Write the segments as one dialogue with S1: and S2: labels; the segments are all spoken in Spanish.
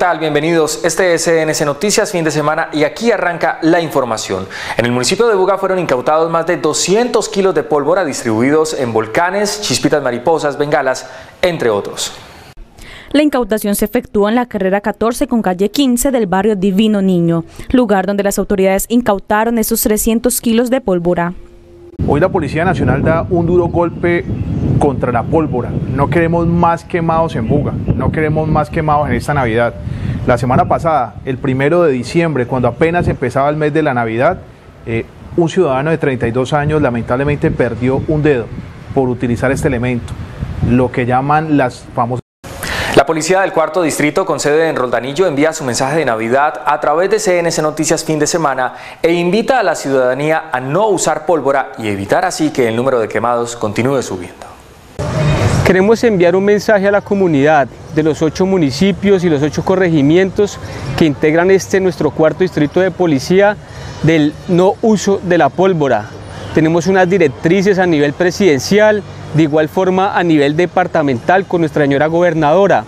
S1: tal? Bienvenidos. Este es CNC Noticias fin de semana y aquí arranca la información. En el municipio de Buga fueron incautados más de 200 kilos de pólvora distribuidos en volcanes, chispitas mariposas, bengalas, entre otros.
S2: La incautación se efectuó en la carrera 14 con calle 15 del barrio Divino Niño, lugar donde las autoridades incautaron esos 300 kilos de pólvora.
S3: Hoy la Policía Nacional da un duro golpe contra la pólvora. No queremos más quemados en Buga, no queremos más quemados en esta Navidad. La semana pasada, el primero de diciembre, cuando apenas empezaba el mes de la Navidad, eh, un ciudadano de 32 años lamentablemente perdió un dedo por utilizar este elemento, lo que llaman las famosas
S1: la policía del cuarto distrito con sede en Roldanillo envía su mensaje de Navidad a través de CNC Noticias fin de semana e invita a la ciudadanía a no usar pólvora y evitar así que el número de quemados continúe subiendo.
S4: Queremos enviar un mensaje a la comunidad de los ocho municipios y los ocho corregimientos que integran este nuestro cuarto distrito de policía del no uso de la pólvora. Tenemos unas directrices a nivel presidencial de igual forma a nivel departamental con nuestra señora gobernadora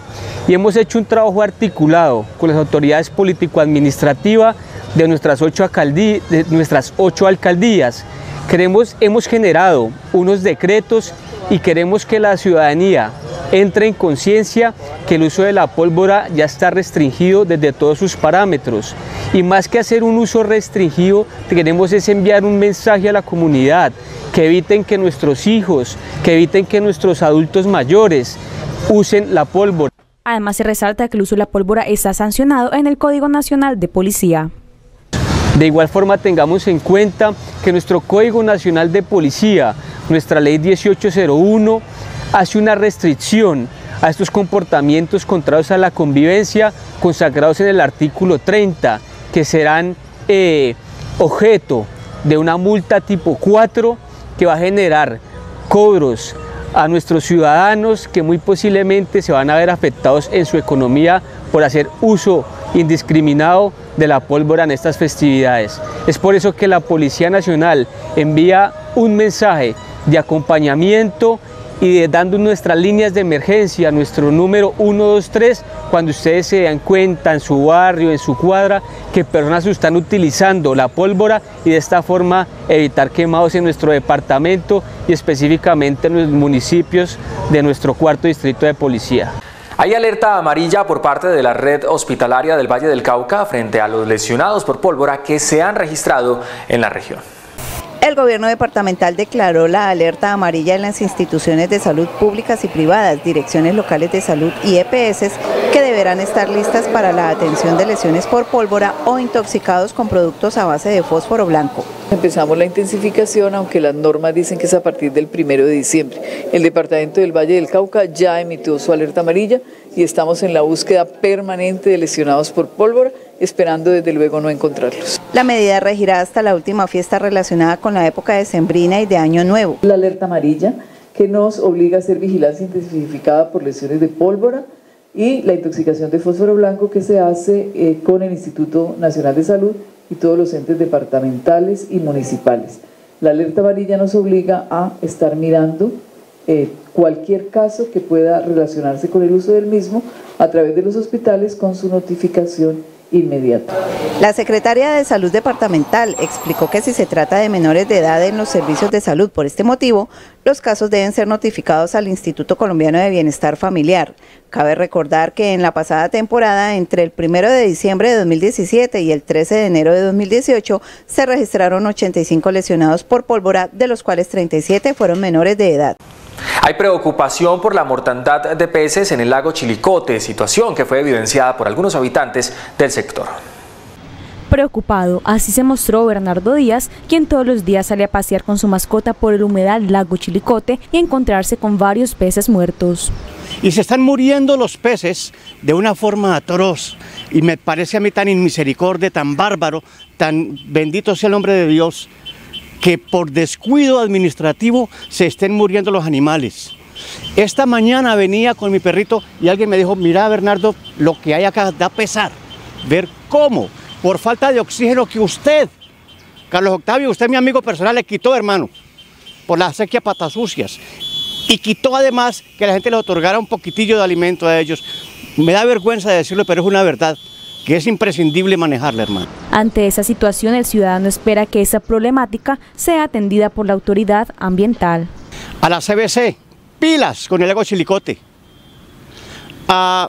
S4: y hemos hecho un trabajo articulado con las autoridades político-administrativas de nuestras ocho, de nuestras ocho alcaldías. Queremos, hemos generado unos decretos y queremos que la ciudadanía entre en conciencia que el uso de la pólvora ya está restringido desde todos sus parámetros. Y más que hacer un uso restringido, queremos es enviar un mensaje a la comunidad, que eviten que nuestros hijos, que eviten que nuestros adultos mayores usen la pólvora.
S2: Además se resalta que el uso de la pólvora está sancionado en el Código Nacional de Policía.
S4: De igual forma tengamos en cuenta que nuestro Código Nacional de Policía, nuestra Ley 1801, hace una restricción a estos comportamientos contrarios a la convivencia consagrados en el artículo 30, que serán eh, objeto de una multa tipo 4 que va a generar cobros a nuestros ciudadanos que muy posiblemente se van a ver afectados en su economía por hacer uso indiscriminado de la pólvora en estas festividades. Es por eso que la Policía Nacional envía un mensaje de acompañamiento y dando nuestras líneas de emergencia, nuestro número 123, cuando ustedes se dan cuenta en su barrio, en su cuadra, que personas están utilizando la pólvora y de esta forma evitar quemados en nuestro departamento y específicamente en los municipios de nuestro cuarto distrito de policía.
S1: Hay alerta amarilla por parte de la red hospitalaria del Valle del Cauca frente a los lesionados por pólvora que se han registrado en la región.
S5: El gobierno departamental declaró la alerta amarilla en las instituciones de salud públicas y privadas, direcciones locales de salud y EPS que deberán estar listas para la atención de lesiones por pólvora o intoxicados con productos a base de fósforo blanco.
S6: Empezamos la intensificación, aunque las normas dicen que es a partir del primero de diciembre. El departamento del Valle del Cauca ya emitió su alerta amarilla y estamos en la búsqueda permanente de lesionados por pólvora esperando desde luego no encontrarlos.
S5: La medida regirá hasta la última fiesta relacionada con la época de Sembrina y de Año Nuevo.
S6: La alerta amarilla que nos obliga a hacer vigilancia intensificada por lesiones de pólvora y la intoxicación de fósforo blanco que se hace eh, con el Instituto Nacional de Salud y todos los entes departamentales y municipales. La alerta amarilla nos obliga a estar mirando eh, cualquier caso que pueda relacionarse con el uso del mismo a través de los hospitales con su notificación inmediato.
S5: La secretaria de Salud Departamental explicó que si se trata de menores de edad en los servicios de salud por este motivo, los casos deben ser notificados al Instituto Colombiano de Bienestar Familiar. Cabe recordar que en la pasada temporada, entre el 1 de diciembre de 2017 y el 13 de enero de 2018, se registraron 85 lesionados por pólvora, de los cuales 37 fueron menores de edad.
S1: Hay preocupación por la mortandad de peces en el lago Chilicote, situación que fue evidenciada por algunos habitantes del sector.
S2: Preocupado, así se mostró Bernardo Díaz, quien todos los días sale a pasear con su mascota por el humedal lago Chilicote y encontrarse con varios peces muertos.
S7: Y se están muriendo los peces de una forma atroz y me parece a mí tan inmisericordia, tan bárbaro, tan bendito sea el nombre de Dios, que por descuido administrativo se estén muriendo los animales. Esta mañana venía con mi perrito y alguien me dijo, mira Bernardo, lo que hay acá da pesar, ver cómo, por falta de oxígeno que usted, Carlos Octavio, usted mi amigo personal, le quitó hermano, por la sequía patas sucias, y quitó además que la gente les otorgara un poquitillo de alimento a ellos. Me da vergüenza decirlo, pero es una verdad que es imprescindible manejarla, hermano.
S2: Ante esa situación, el ciudadano espera que esa problemática sea atendida por la autoridad ambiental.
S7: A la CBC, pilas con el lago Chilicote. A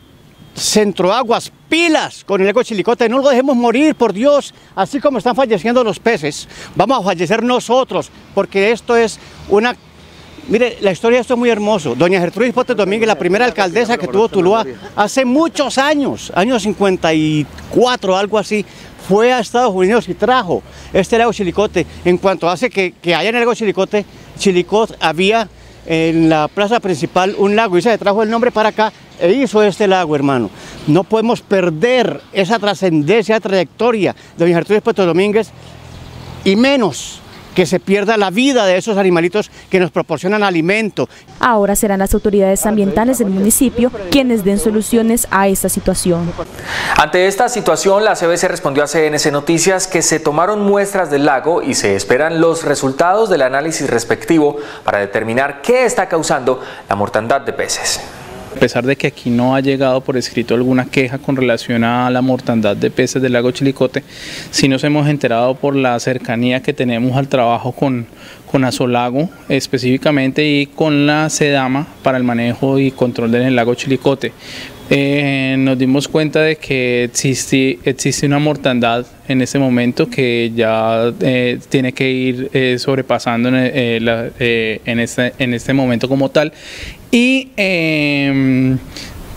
S7: Centroaguas, pilas con el lago Chilicote. No lo dejemos morir, por Dios. Así como están falleciendo los peces, vamos a fallecer nosotros, porque esto es una Mire, la historia de esto es muy hermoso. Doña Gertrudis Potes Domínguez, la primera alcaldesa que tuvo Tuluá, hace muchos años, años 54, algo así, fue a Estados Unidos y trajo este lago Chilicote. En cuanto hace que, allá en el lago Chilicote, Chilicot había en la plaza principal un lago y se le trajo el nombre para acá e hizo este lago, hermano. No podemos perder esa trascendencia, trayectoria de doña Gertrudis Potes Domínguez y menos que se pierda la vida de esos animalitos que nos proporcionan alimento.
S2: Ahora serán las autoridades ambientales del municipio quienes den soluciones a esta situación.
S1: Ante esta situación, la CBC respondió a CNC Noticias que se tomaron muestras del lago y se esperan los resultados del análisis respectivo para determinar qué está causando la mortandad de peces.
S8: A pesar de que aquí no ha llegado por escrito alguna queja con relación a la mortandad de peces del lago Chilicote, sí nos hemos enterado por la cercanía que tenemos al trabajo con, con Azolago específicamente y con la SEDAMA para el manejo y control del lago Chilicote. Eh, nos dimos cuenta de que existe, existe una mortandad en este momento que ya eh, tiene que ir eh, sobrepasando en, este, en este momento como tal y em,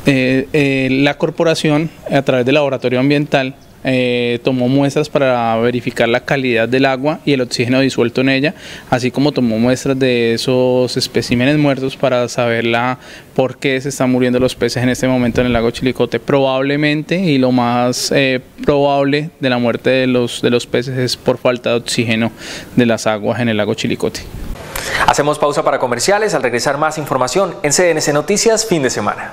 S8: la corporación a través del laboratorio ambiental eh, tomó muestras para verificar la calidad del agua y el oxígeno disuelto en ella, así como tomó muestras de esos especímenes muertos para saber la, por qué se están muriendo los peces en este momento en el lago Chilicote. Probablemente, y lo más eh, probable de la muerte de los, de los peces es por falta de oxígeno de las aguas en el lago Chilicote.
S1: Hacemos pausa para comerciales, al regresar más información en CNC Noticias fin de semana.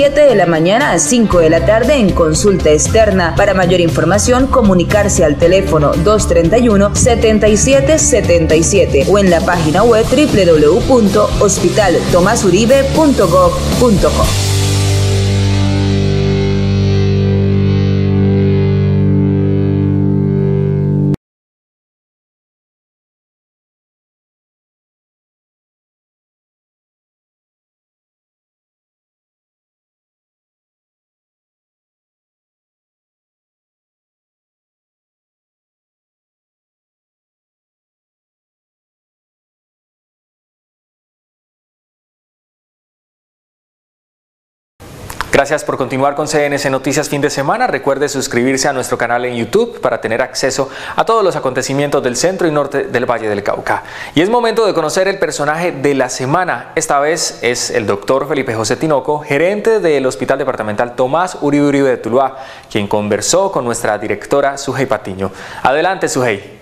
S9: 7 de la mañana a 5 de la tarde en consulta externa. Para mayor información, comunicarse al teléfono 231-7777 o en la página web www.hospitaltomasuribe.gov.co.
S1: Gracias por continuar con CNC Noticias fin de semana. Recuerde suscribirse a nuestro canal en YouTube para tener acceso a todos los acontecimientos del centro y norte del Valle del Cauca. Y es momento de conocer el personaje de la semana. Esta vez es el doctor Felipe José Tinoco, gerente del Hospital Departamental Tomás Uribe Uribe de Tuluá, quien conversó con nuestra directora Sujei Patiño. Adelante, Sujei.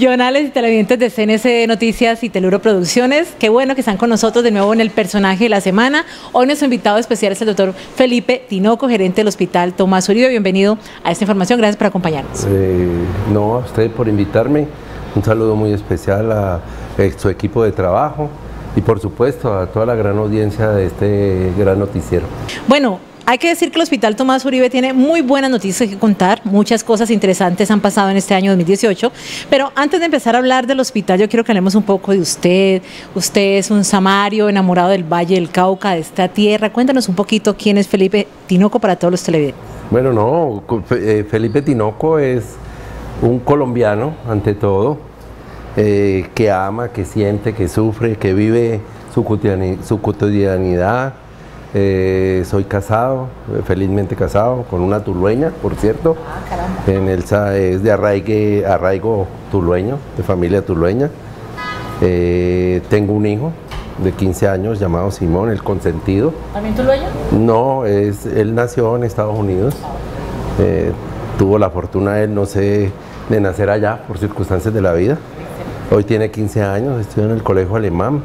S10: Jonales y televidentes de CNC Noticias y Teluro Producciones, qué bueno que están con nosotros de nuevo en el personaje de la semana. Hoy nuestro invitado especial es el doctor Felipe Tinoco, gerente del Hospital Tomás Uribe. Bienvenido a esta información, gracias por acompañarnos.
S11: Eh, no, a usted por invitarme. Un saludo muy especial a, su equipo de trabajo y por supuesto a toda la gran audiencia de este gran noticiero.
S10: Bueno, hay que decir que el Hospital Tomás Uribe tiene muy buenas noticias que contar, muchas cosas interesantes han pasado en este año 2018, pero antes de empezar a hablar del hospital yo quiero que hablemos un poco de usted. Usted es un samario enamorado del Valle del Cauca, de esta tierra. Cuéntanos un poquito quién es Felipe Tinoco para todos los televidentes.
S11: Bueno, no, eh, Felipe Tinoco es un colombiano ante todo, eh, que ama, que siente, que sufre, que vive su cotidianidad Eh, soy casado, eh, felizmente casado, con una tulueña, por cierto.
S10: Ah,
S11: En el, es de arraigue, arraigo tulueño, de familia tulueña. Eh, tengo un hijo de 15 años llamado Simón, el consentido.
S10: ¿También oyes?
S11: No, es, él nació en Estados Unidos. Eh, tuvo la fortuna, él no sé, de nacer allá por circunstancias de la vida. Hoy tiene 15 años, estudia en el colegio alemán.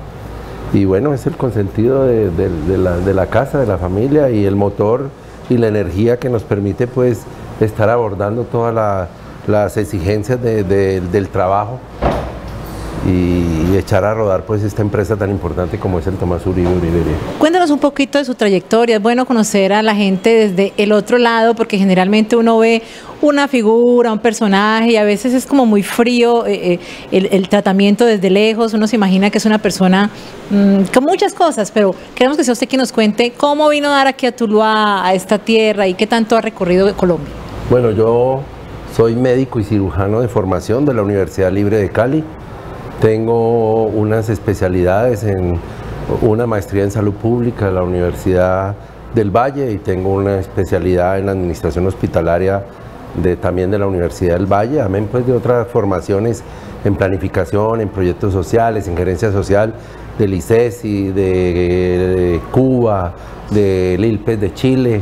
S11: Y bueno, es el consentido de, de- la, de la casa, de la familia y el motor y la energía que nos permite pues estar abordando todas la- las exigencias de- de- del trabajo y, y echar a rodar pues esta empresa tan importante como es el Tomás Uribe Uribe. Uribe.
S10: Cuéntanos un poquito de su trayectoria. Es bueno conocer a la gente desde el otro lado porque generalmente uno ve una figura, un personaje y a veces es como muy frío eh, eh, el, el tratamiento desde lejos. Uno se imagina que es una persona mm, con muchas cosas, pero queremos que sea usted quien nos cuente cómo vino a dar aquí a Tuluá, a esta tierra y qué tanto ha recorrido Colombia.
S11: Bueno, yo soy médico y cirujano de formación de la Universidad Libre de Cali. Tengo unas especialidades en una maestría en salud pública de la Universidad del Valle y tengo una especialidad en administración hospitalaria de, también de la Universidad del Valle, amén pues de otras formaciones en planificación, en proyectos sociales, en gerencia social del ICESI, de, de Cuba, del ILPES de Chile.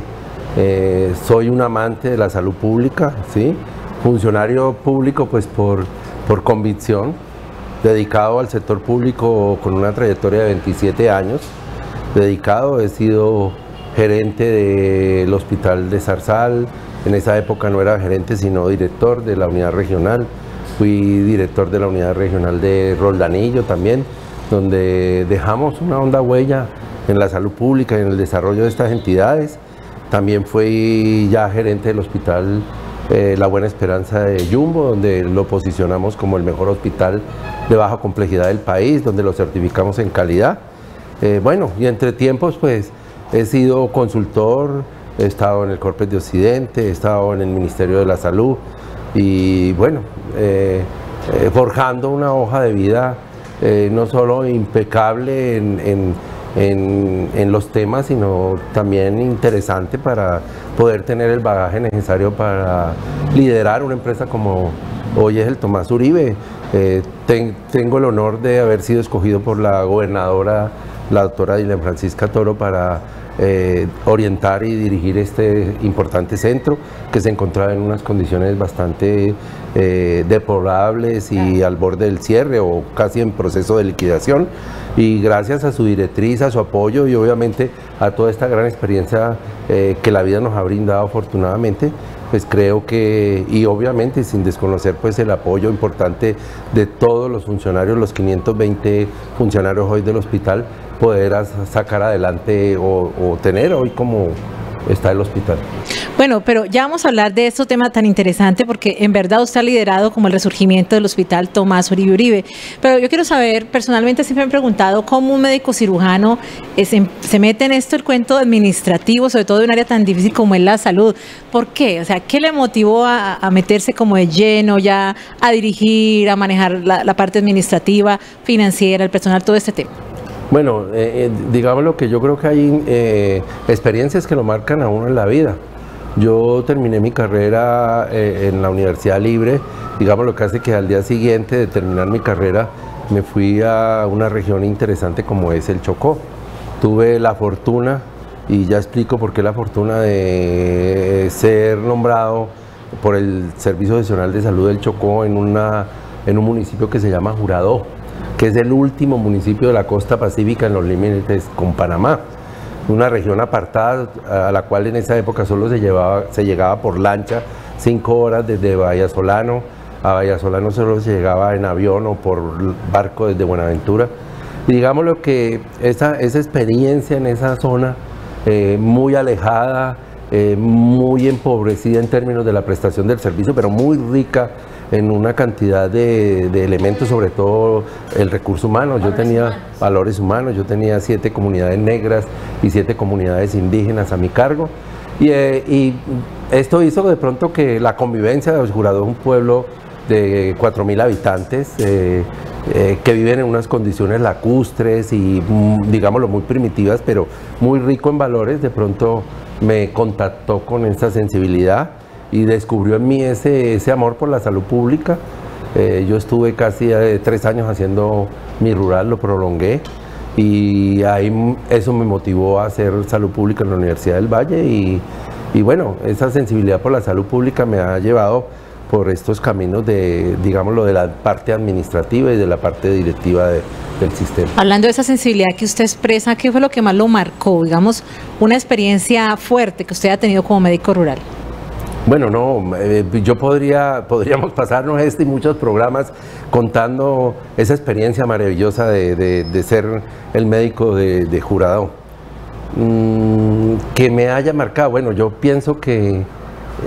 S11: Eh, soy un amante de la salud pública, ¿sí? funcionario público pues por, por convicción, dedicado al sector público con una trayectoria de 27 años, dedicado, he sido gerente del hospital de Zarzal, en esa época no era gerente sino director de la unidad regional, fui director de la unidad regional de Roldanillo también, donde dejamos una honda huella en la salud pública y en el desarrollo de estas entidades. También fui ya gerente del hospital eh, La Buena Esperanza de Jumbo, donde lo posicionamos como el mejor hospital de baja complejidad del país, donde lo certificamos en calidad. Eh, bueno, y entre tiempos pues he sido consultor, he estado en el Corpes de Occidente, he estado en el Ministerio de la Salud y bueno, eh, forjando una hoja de vida no solo impecable en- en- los temas, sino también interesante para poder tener el bagaje necesario para liderar una empresa como hoy es el Tomás Uribe. Eh, ten- tengo el honor de haber sido escogido por la gobernadora, la doctora Dilan Francisca Toro, para eh, orientar y dirigir este importante centro que se encontraba en unas condiciones bastante eh, deplorables y al borde del cierre o casi en proceso de liquidación. Y gracias a su directriz, a su apoyo y obviamente a toda esta gran experiencia eh, que la vida nos ha brindado afortunadamente, pues creo que, y obviamente sin desconocer pues el apoyo importante de todos los funcionarios, los 520 funcionarios hoy del hospital, poder sacar adelante o, tener hoy como está el hospital.
S10: Bueno, pero ya vamos a hablar de este tema tan interesante porque en verdad usted ha liderado como el resurgimiento del hospital Tomás Uribe Uribe. Pero yo quiero saber, personalmente siempre me he preguntado cómo un médico cirujano eh, se, mete en esto el cuento administrativo, sobre todo de un área tan difícil como es la salud. ¿Por qué? O sea, ¿qué le motivó a, meterse como de lleno ya a dirigir, a manejar la parte administrativa, financiera, el personal, todo este tema?
S11: Bueno, eh, eh, digamos lo que yo creo que hay eh, experiencias que lo marcan a uno en la vida. Yo terminé mi carrera en la Universidad Libre, digamos lo que hace que al día siguiente de terminar mi carrera me fui a una región interesante como es el Chocó. Tuve la fortuna, y ya explico por qué la fortuna de ser nombrado por el Servicio Nacional de Salud del Chocó en, una, en un municipio que se llama Juradó, que es el último municipio de la costa pacífica en los límites con Panamá una región apartada a la cual en esa época solo se, se llegaba por lancha, cinco horas desde Bahía Solano, a Bahía Solano solo se llegaba en avión o por barco desde Buenaventura. Y digamos lo que esa, esa experiencia en esa zona, eh, muy alejada, eh, muy empobrecida en términos de la prestación del servicio, pero muy rica en una cantidad de, de elementos, sobre todo el recurso humano. Yo tenía valores humanos, yo tenía siete comunidades negras y siete comunidades indígenas a mi cargo. Y, eh, y esto hizo de pronto que la convivencia de Jurado es un pueblo de 4.000 habitantes eh, eh, que viven en unas condiciones lacustres y mm, digámoslo muy primitivas, pero muy rico en valores, de pronto me contactó con esa sensibilidad y descubrió en mí ese, ese amor por la salud pública. Eh, yo estuve casi tres años haciendo mi rural, lo prolongué y ahí eso me motivó a hacer salud pública en la Universidad del Valle y, y bueno, esa sensibilidad por la salud pública me ha llevado por estos caminos de, digámoslo, de la parte administrativa y de la parte directiva del sistema.
S10: Hablando de esa sensibilidad que usted expresa, ¿qué fue lo que más lo marcó? Digamos, una experiencia fuerte que usted ha tenido como médico rural.
S11: Bueno, no, eh, yo podría, podríamos pasarnos este y muchos programas contando esa experiencia maravillosa de, ser el médico de, jurado. Mm, que me haya marcado, bueno, yo pienso que eh,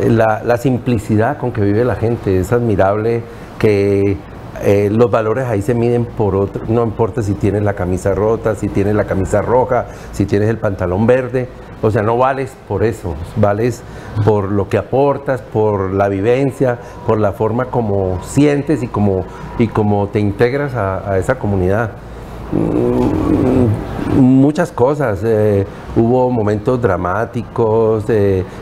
S11: la, simplicidad con que vive la gente es admirable, que eh, los valores ahí se miden por otro, no importa si tienes la camisa rota, si tienes la camisa roja, si tienes el pantalón verde, o sea, no vales por eso, vales por lo que aportas, por la vivencia, por la forma como sientes y como, y como te integras a esa comunidad. Mm, muchas cosas. Eh, hubo momentos dramáticos,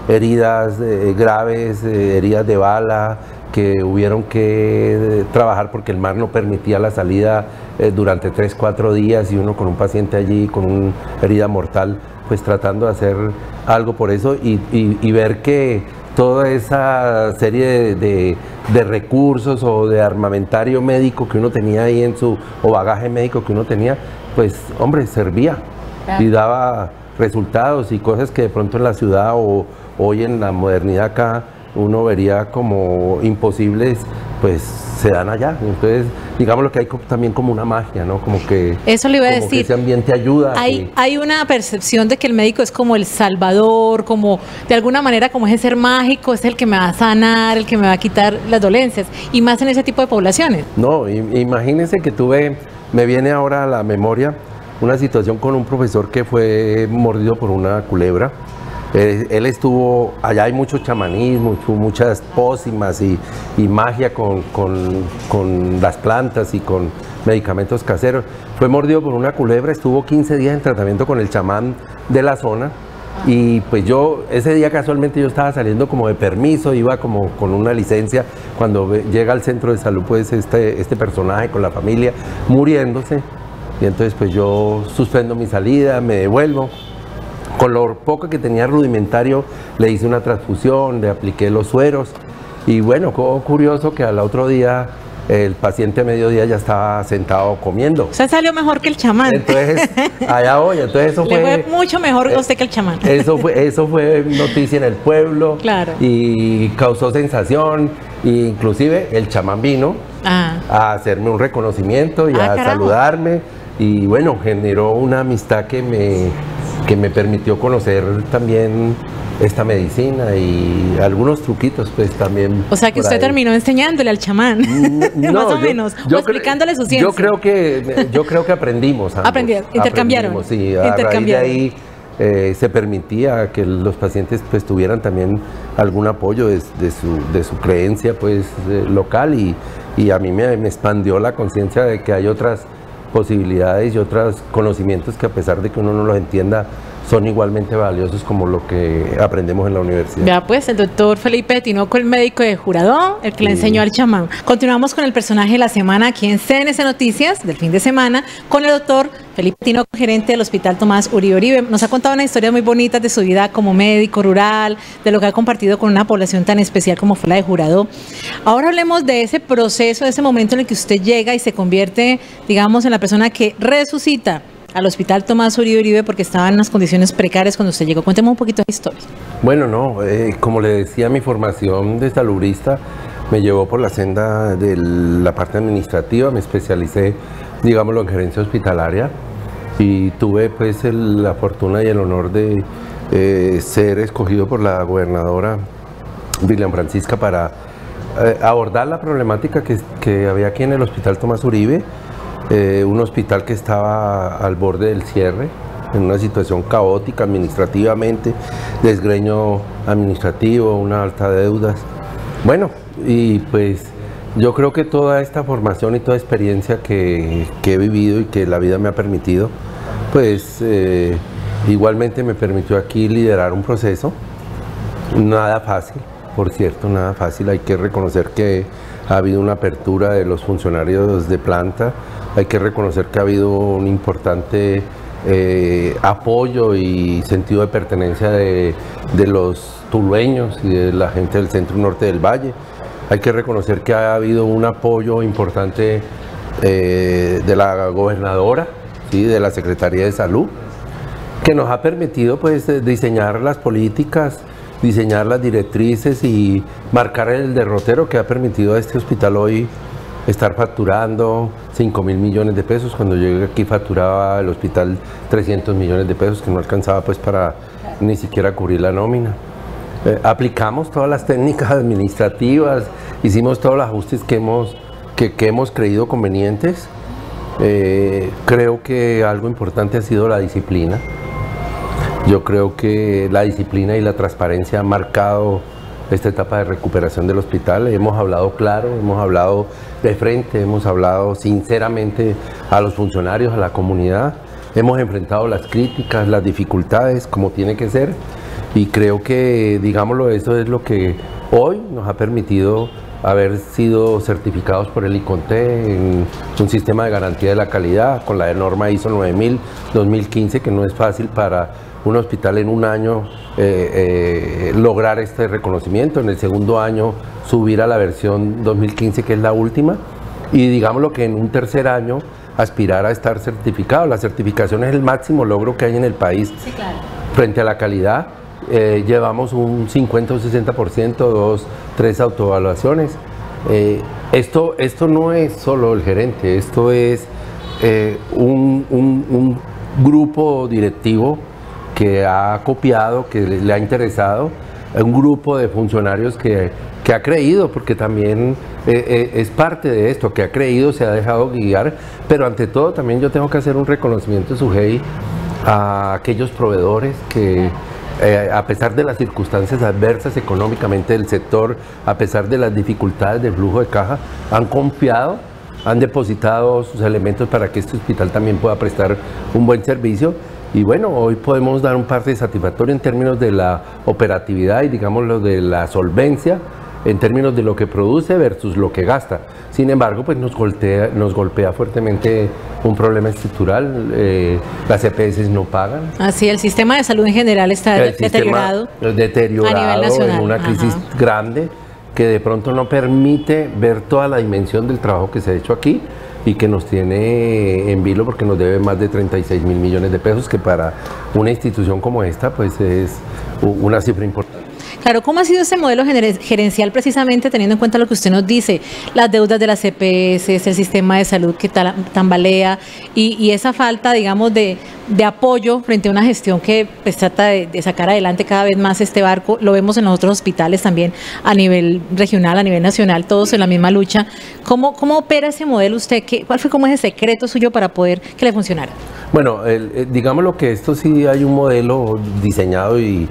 S11: heridas graves, heridas de bala, que hubieron que trabajar porque el mar no permitía la salida eh, durante 3, 4 días y uno con un paciente allí con una herida mortal, pues tratando de hacer algo por eso y ver que toda esa serie de, recursos o de armamentario médico que uno tenía ahí en su, o bagaje médico que uno tenía, pues hombre, servía y daba resultados y cosas que de pronto en la ciudad o hoy en la modernidad acá uno vería como imposibles, pues se dan allá. Entonces, digamos lo que hay también como una magia, ¿no? Como que,
S10: Eso le iba a decir.
S11: ese ambiente ayuda.
S10: Hay, hay una percepción de que el médico es como el salvador, como de alguna manera como ese ser mágico, es el que me va a sanar, el que me va a quitar las dolencias, y más en ese tipo de poblaciones.
S11: No, imagínense que tuve, me viene ahora a la memoria una situación con un profesor que fue mordido por una culebra él, estuvo, allá hay mucho chamanismo, muchas pócimas y, magia con, las plantas y con medicamentos caseros. Fue mordido por una culebra, estuvo 15 días en tratamiento con el chamán de la zona. Y pues yo, ese día casualmente yo estaba saliendo como de permiso, iba como con una licencia, cuando llega al centro de salud pues este, este personaje con la familia muriéndose, y entonces pues yo suspendo mi salida, me devuelvo, con lo poco que tenía rudimentario, le hice una transfusión, le apliqué los sueros. Y bueno, curioso que al otro día el paciente a mediodía ya estaba sentado comiendo.
S10: O sea, salió mejor que el chamán.
S11: Entonces, allá voy. Entonces eso
S10: fue... mucho mejor a usted que el chamán.
S11: Eso fue, eso fue noticia en el pueblo.
S10: Claro.
S11: Y causó sensación. E inclusive el chamán vino ah. a hacerme un reconocimiento y ah, a saludarme. Y bueno, generó una amistad que me que me permitió conocer también esta medicina y algunos truquitos pues también.
S10: O sea que usted terminó enseñándole al chamán, mm, más o menos, o explicándole su ciencia.
S11: Yo creo que, yo creo que aprendimos.
S10: Aprendieron, intercambiaron.
S11: sí, a raíz de ahí eh, se permitía que los pacientes pues tuvieran también algún apoyo de, su, de su, creencia pues eh, local y, y, a mí me, me expandió la conciencia de que hay otras posibilidades y otros conocimientos que a pesar de que uno no los entienda, son igualmente valiosos como lo que aprendemos en la universidad.
S10: Ya pues, el doctor Felipe Tinoco, el médico de jurado, el que le enseñó al chamán. Continuamos con el personaje de la semana aquí en CNS Noticias del fin de semana con el doctor Felipe Tinoco, gerente del Hospital Tomás Uribe Uribe. Nos ha contado una historia muy bonita de su vida como médico rural, de lo que ha compartido con una población tan especial como fue la de jurado. Ahora hablemos de ese proceso, de ese momento en el que usted llega y se convierte, digamos, en la persona que resucita al Hospital Tomás Uribe Uribe porque estaba en unas condiciones precarias cuando usted llegó. Cuénteme un poquito de historia.
S11: Bueno, no, eh, como le decía, mi formación de salubrista me llevó por la senda de la parte administrativa, me especialicé, digámoslo, en gerencia hospitalaria y tuve pues la fortuna y el honor de eh, ser escogido por la gobernadora William Francisca para eh, abordar la problemática que, había aquí en el Hospital Tomás Uribe eh, un hospital que estaba al borde del cierre, en una situación caótica administrativamente, desgreño administrativo, una alta deudas. Bueno, y pues Yo creo que toda esta formación y toda experiencia que, he vivido y que la vida me ha permitido, pues eh, igualmente me permitió aquí liderar un proceso. Nada fácil, por cierto, nada fácil. Hay que reconocer que ha habido una apertura de los funcionarios de planta, hay que reconocer que ha habido un importante eh, apoyo y sentido de pertenencia de, los tulueños y de la gente del centro norte del valle. Hay que reconocer que ha habido un apoyo importante eh, de la gobernadora, ¿sí? de la Secretaría de Salud, que nos ha permitido pues, diseñar las políticas, diseñar las directrices y marcar el derrotero que ha permitido a este hospital hoy estar facturando 5 mil millones de pesos. Cuando llegué aquí facturaba el hospital 300 millones de pesos que no alcanzaba pues para ni siquiera cubrir la nómina. Eh, aplicamos todas las técnicas administrativas, hicimos todos los ajustes que hemos, que, hemos creído convenientes. Eh, creo que algo importante ha sido la disciplina. Yo creo que la disciplina y la transparencia han marcado esta etapa de recuperación del hospital. Hemos hablado claro, hemos hablado de frente, hemos hablado sinceramente a los funcionarios, a la comunidad. Hemos enfrentado las críticas, las dificultades, como tiene que ser y creo que, digámoslo, eso es lo que hoy nos ha permitido haber sido certificados por el ICONTE en un sistema de garantía de la calidad con la norma ISO 9000 2015 que no es fácil para un hospital en un año eh, eh, lograr este reconocimiento, en el segundo año subir a la versión 2015 que es la última y digámoslo que en un tercer año aspirar a estar certificado. La certificación es el máximo logro que hay en el país frente a la calidad eh, llevamos un 50 o 60%, dos, tres autoevaluaciones. Eh, esto, esto no es solo el gerente, esto es eh, un, grupo directivo que ha copiado, que le, ha interesado, un grupo de funcionarios que, que ha creído, porque también es parte de esto, que ha creído, se ha dejado guiar, pero ante todo también yo tengo que hacer un reconocimiento de a aquellos proveedores que eh, a pesar de las circunstancias adversas económicamente del sector, a pesar de las dificultades del flujo de caja, han confiado, han depositado sus elementos para que este hospital también pueda prestar un buen servicio. Y bueno, hoy podemos dar un parte satisfactorio en términos de la operatividad y digamos lo de la solvencia en términos de lo que produce versus lo que gasta. Sin embargo, pues nos golpea, nos golpea fuertemente un problema estructural, eh, las EPS no pagan.
S10: Así, el sistema de salud en general está deteriorado.
S11: deteriorado en una crisis grande que de pronto no permite ver toda la dimensión del trabajo que se ha hecho aquí y que nos tiene en vilo porque nos debe más de 36 mil millones de pesos, que para una institución como esta pues es una cifra importante.
S10: Claro, ¿cómo ha sido ese modelo gerencial precisamente teniendo en cuenta lo que usted nos dice? Las deudas de las CPS, el sistema de salud que tambalea y, esa falta, digamos, de, apoyo frente a una gestión que pues, trata de, sacar adelante cada vez más este barco. Lo vemos en los otros hospitales también a nivel regional, a nivel nacional, todos en la misma lucha. ¿Cómo, opera ese modelo usted? ¿Qué, ¿Cuál fue como ese secreto suyo para poder que le funcionara?
S11: Bueno, digamos lo que esto sí hay un modelo diseñado y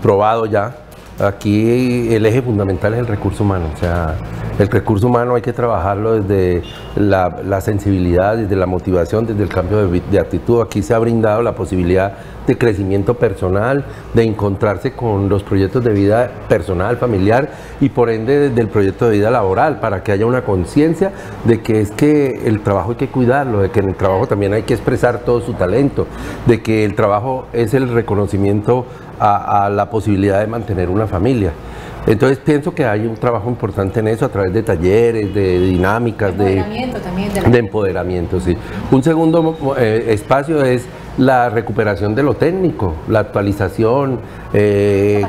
S11: probado ya Aquí el eje fundamental es el recurso humano, o sea, el recurso humano hay que trabajarlo desde la, sensibilidad, desde la motivación, desde el cambio de, actitud. Aquí se ha brindado la posibilidad de crecimiento personal, de encontrarse con los proyectos de vida personal, familiar y por ende desde el proyecto de vida laboral, para que haya una conciencia de que es que el trabajo hay que cuidarlo, de que en el trabajo también hay que expresar todo su talento, de que el trabajo es el reconocimiento a, la posibilidad de mantener una familia. Entonces pienso que hay un trabajo importante en eso a través de talleres, de dinámicas, de, de, empoderamiento. Sí. Un segundo eh, espacio es la recuperación de lo técnico, la actualización, eh,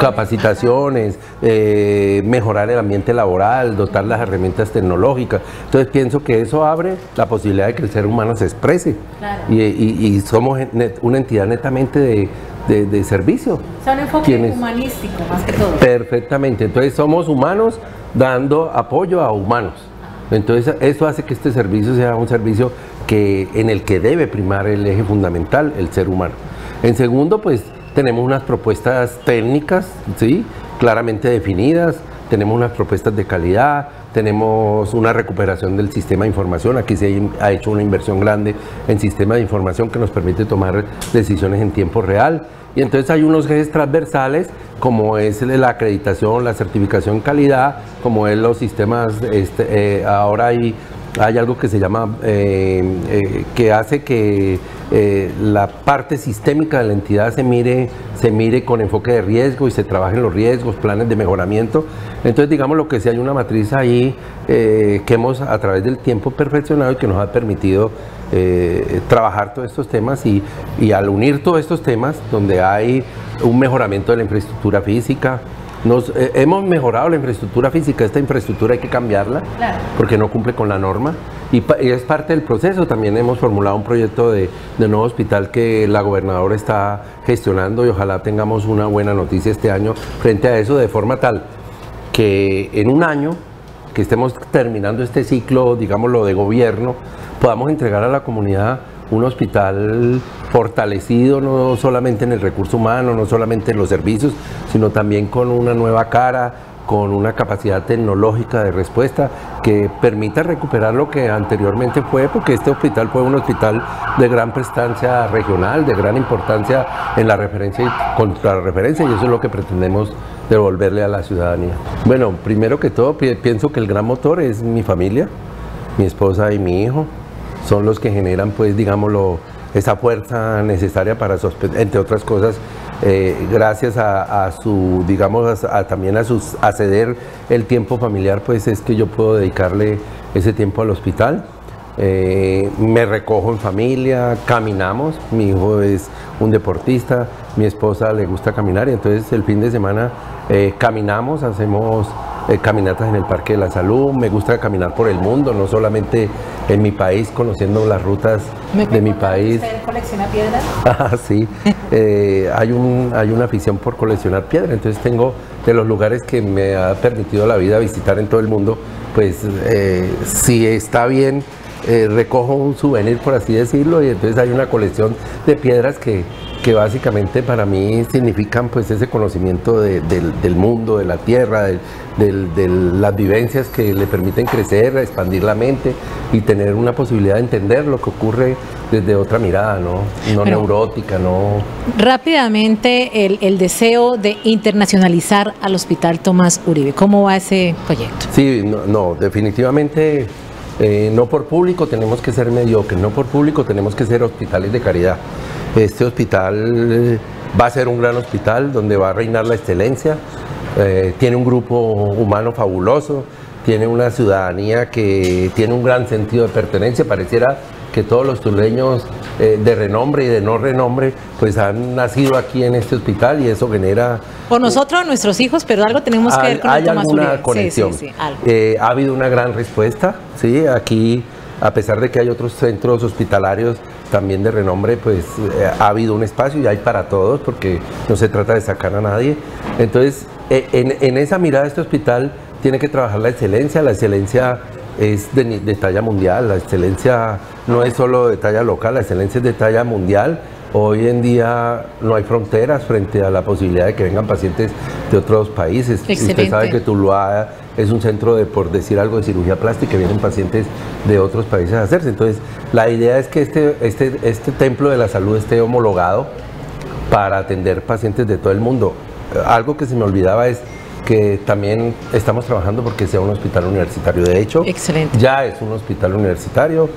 S11: capacitaciones, eh, mejorar el ambiente laboral, dotar las herramientas tecnológicas. Entonces pienso que eso abre la posibilidad de que el ser humano se exprese y, somos una entidad netamente de, servicio.
S10: O un enfoque humanístico más que todo.
S11: Perfectamente, entonces somos humanos dando apoyo a humanos. Entonces eso hace que este servicio sea un servicio que, en el que debe primar el eje fundamental, el ser humano. En segundo, pues tenemos unas propuestas técnicas, ¿sí? claramente definidas, tenemos unas propuestas de calidad, tenemos una recuperación del sistema de información. Aquí se ha hecho una inversión grande en sistema de información que nos permite tomar decisiones en tiempo real. Y entonces hay unos ejes transversales como es la acreditación, la certificación calidad, como es los sistemas, este, eh, ahora hay, hay algo que se llama, eh, eh, que hace que la parte sistémica de la entidad se mire, se mire con enfoque de riesgo y se trabajen los riesgos, planes de mejoramiento. Entonces digamos lo que sí hay una matriz ahí que hemos a través del tiempo perfeccionado y que nos ha permitido trabajar todos estos temas y al unir todos estos temas donde hay un mejoramiento de la infraestructura física. Nos, eh, hemos mejorado la infraestructura física, esta infraestructura hay que cambiarla porque no cumple con la norma y, es parte del proceso. También hemos formulado un proyecto de, de, nuevo hospital que la gobernadora está gestionando y ojalá tengamos una buena noticia este año frente a eso de forma tal que en un año que estemos terminando este ciclo, digámoslo, de gobierno, podamos entregar a la comunidad un hospital fortalecido no solamente en el recurso humano, no solamente en los servicios, sino también con una nueva cara, con una capacidad tecnológica de respuesta que permita recuperar lo que anteriormente fue, porque este hospital fue un hospital de gran prestancia regional, de gran importancia en la referencia y contra la referencia, y eso es lo que pretendemos devolverle a la ciudadanía. Bueno, primero que todo pienso que el gran motor es mi familia, mi esposa y mi hijo, son los que generan, pues, digámoslo, esa fuerza necesaria para, entre otras cosas, eh, gracias a, su, digamos, también a, sus, a ceder el tiempo familiar, pues es que yo puedo dedicarle ese tiempo al hospital. Eh, me recojo en familia, caminamos, mi hijo es un deportista, mi esposa le gusta caminar y entonces el fin de semana eh, caminamos, hacemos eh, caminatas en el Parque de la Salud, me gusta caminar por el mundo, no solamente en mi país, conociendo las rutas de mi país.
S10: ¿Usted colecciona piedras?
S11: Ah, sí, eh, hay, un, hay una afición por coleccionar piedras, entonces tengo de los lugares que me ha permitido la vida visitar en todo el mundo, pues eh, si está bien, recojo un souvenir, por así decirlo, y entonces hay una colección de piedras que que básicamente para mí significan pues ese conocimiento del, mundo, de la tierra, de, las vivencias que le permiten crecer, expandir la mente y tener una posibilidad de entender lo que ocurre desde otra mirada, no, no neurótica, no.
S10: Rápidamente el, deseo de internacionalizar al Hospital Tomás Uribe, ¿cómo va ese proyecto?
S11: Sí, no, definitivamente eh, no por público tenemos que ser mediocres, no por público tenemos que ser hospitales de caridad. Este hospital eh, va a ser un gran hospital donde va a reinar la excelencia, eh, tiene un grupo humano fabuloso, tiene una ciudadanía que tiene un gran sentido de pertenencia, pareciera que todos los tuleños eh, de renombre y de no renombre pues han nacido aquí en este hospital y eso genera...
S10: Por nosotros, nuestros hijos, pero algo tenemos que ver con
S11: hay alguna conexión. ha habido una gran respuesta, ¿sí? Aquí, a pesar de que hay otros centros hospitalarios también de renombre, pues eh, ha habido un espacio y hay para todos, porque no se trata de sacar a nadie. Entonces, eh, en, esa mirada este hospital tiene que trabajar la excelencia, la excelencia es de, talla mundial, la excelencia no es solo de talla local, la excelencia es de talla mundial. Hoy en día no hay fronteras frente a la posibilidad de que vengan pacientes de otros países. Usted sabe que Tuluá es un centro de, por decir algo, de cirugía plástica, vienen pacientes de otros países a hacerse. Entonces, la idea es que este, este, este templo de la salud esté homologado para atender pacientes de todo el mundo. Algo que se me olvidaba es que también estamos trabajando porque sea un hospital universitario. De hecho, ya es un hospital universitario,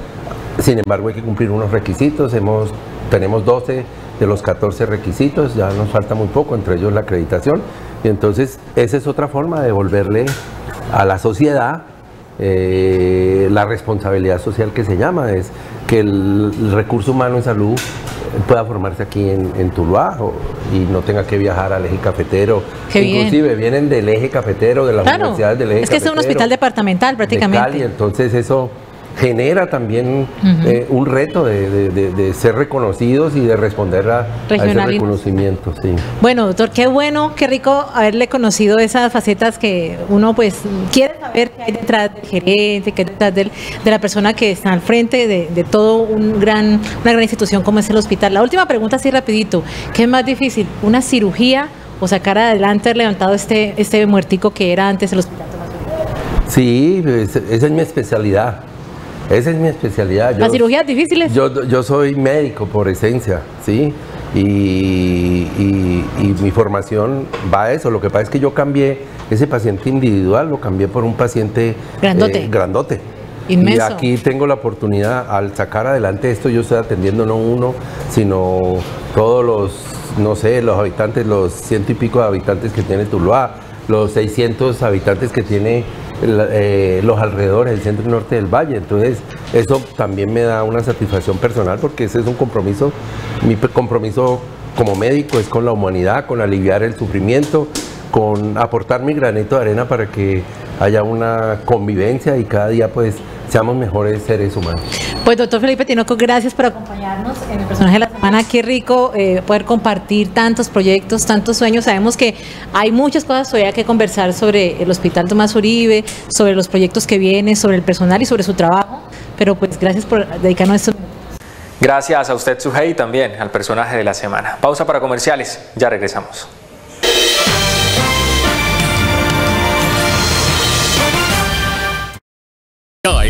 S11: sin embargo hay que cumplir unos requisitos, Hemos, tenemos 12 de los 14 requisitos, ya nos falta muy poco, entre ellos la acreditación, y entonces esa es otra forma de devolverle a la sociedad eh, la responsabilidad social que se llama, es que el, recurso humano en salud pueda formarse aquí en, en Tuluá y no tenga que viajar al eje cafetero. Inclusive vienen del eje cafetero, de las universidades del eje
S10: Es que es un hospital departamental prácticamente.
S11: De entonces eso genera también eh, un reto de, ser reconocidos y de responder a, ese reconocimiento. Sí.
S10: Bueno, doctor, qué bueno, qué rico haberle conocido esas facetas que uno pues quiere saber qué hay detrás del gerente, qué hay detrás de la persona que está al frente de, todo un gran, una gran institución como es el hospital. La última pregunta así rapidito, ¿qué es más difícil, una cirugía o sacar adelante, levantado este, este muertico que era antes el hospital?
S11: Sí, esa es mi especialidad. Esa es mi especialidad.
S10: ¿Las cirugías difíciles?
S11: Yo, yo soy médico por esencia, ¿sí? Y, y, y, mi formación va a eso. Lo que pasa es que yo cambié ese paciente individual, lo cambié por un paciente
S10: grandote.
S11: Eh, grandote.
S10: Inmenso.
S11: Y aquí tengo la oportunidad, al sacar adelante esto, yo estoy atendiendo no uno, sino todos los, no sé, los habitantes, los ciento y pico de habitantes que tiene Tuluá, los 600 habitantes que tiene eh, los alrededores del centro norte del valle. Entonces, eso también me da una satisfacción personal porque ese es un compromiso, mi compromiso como médico es con la humanidad, con aliviar el sufrimiento, con aportar mi granito de arena para que haya una convivencia y cada día pues seamos mejores seres humanos.
S10: Pues doctor Felipe Tinoco, gracias por acompañarnos en el personaje de la semana. Qué rico eh, poder compartir tantos proyectos, tantos sueños. Sabemos que hay muchas cosas todavía que conversar sobre el Hospital Tomás Uribe, sobre los proyectos que vienen, sobre el personal y sobre su trabajo. Pero pues gracias por dedicarnos estos
S1: Gracias a usted, Sujei, y también al personaje de la semana. Pausa para comerciales, ya regresamos.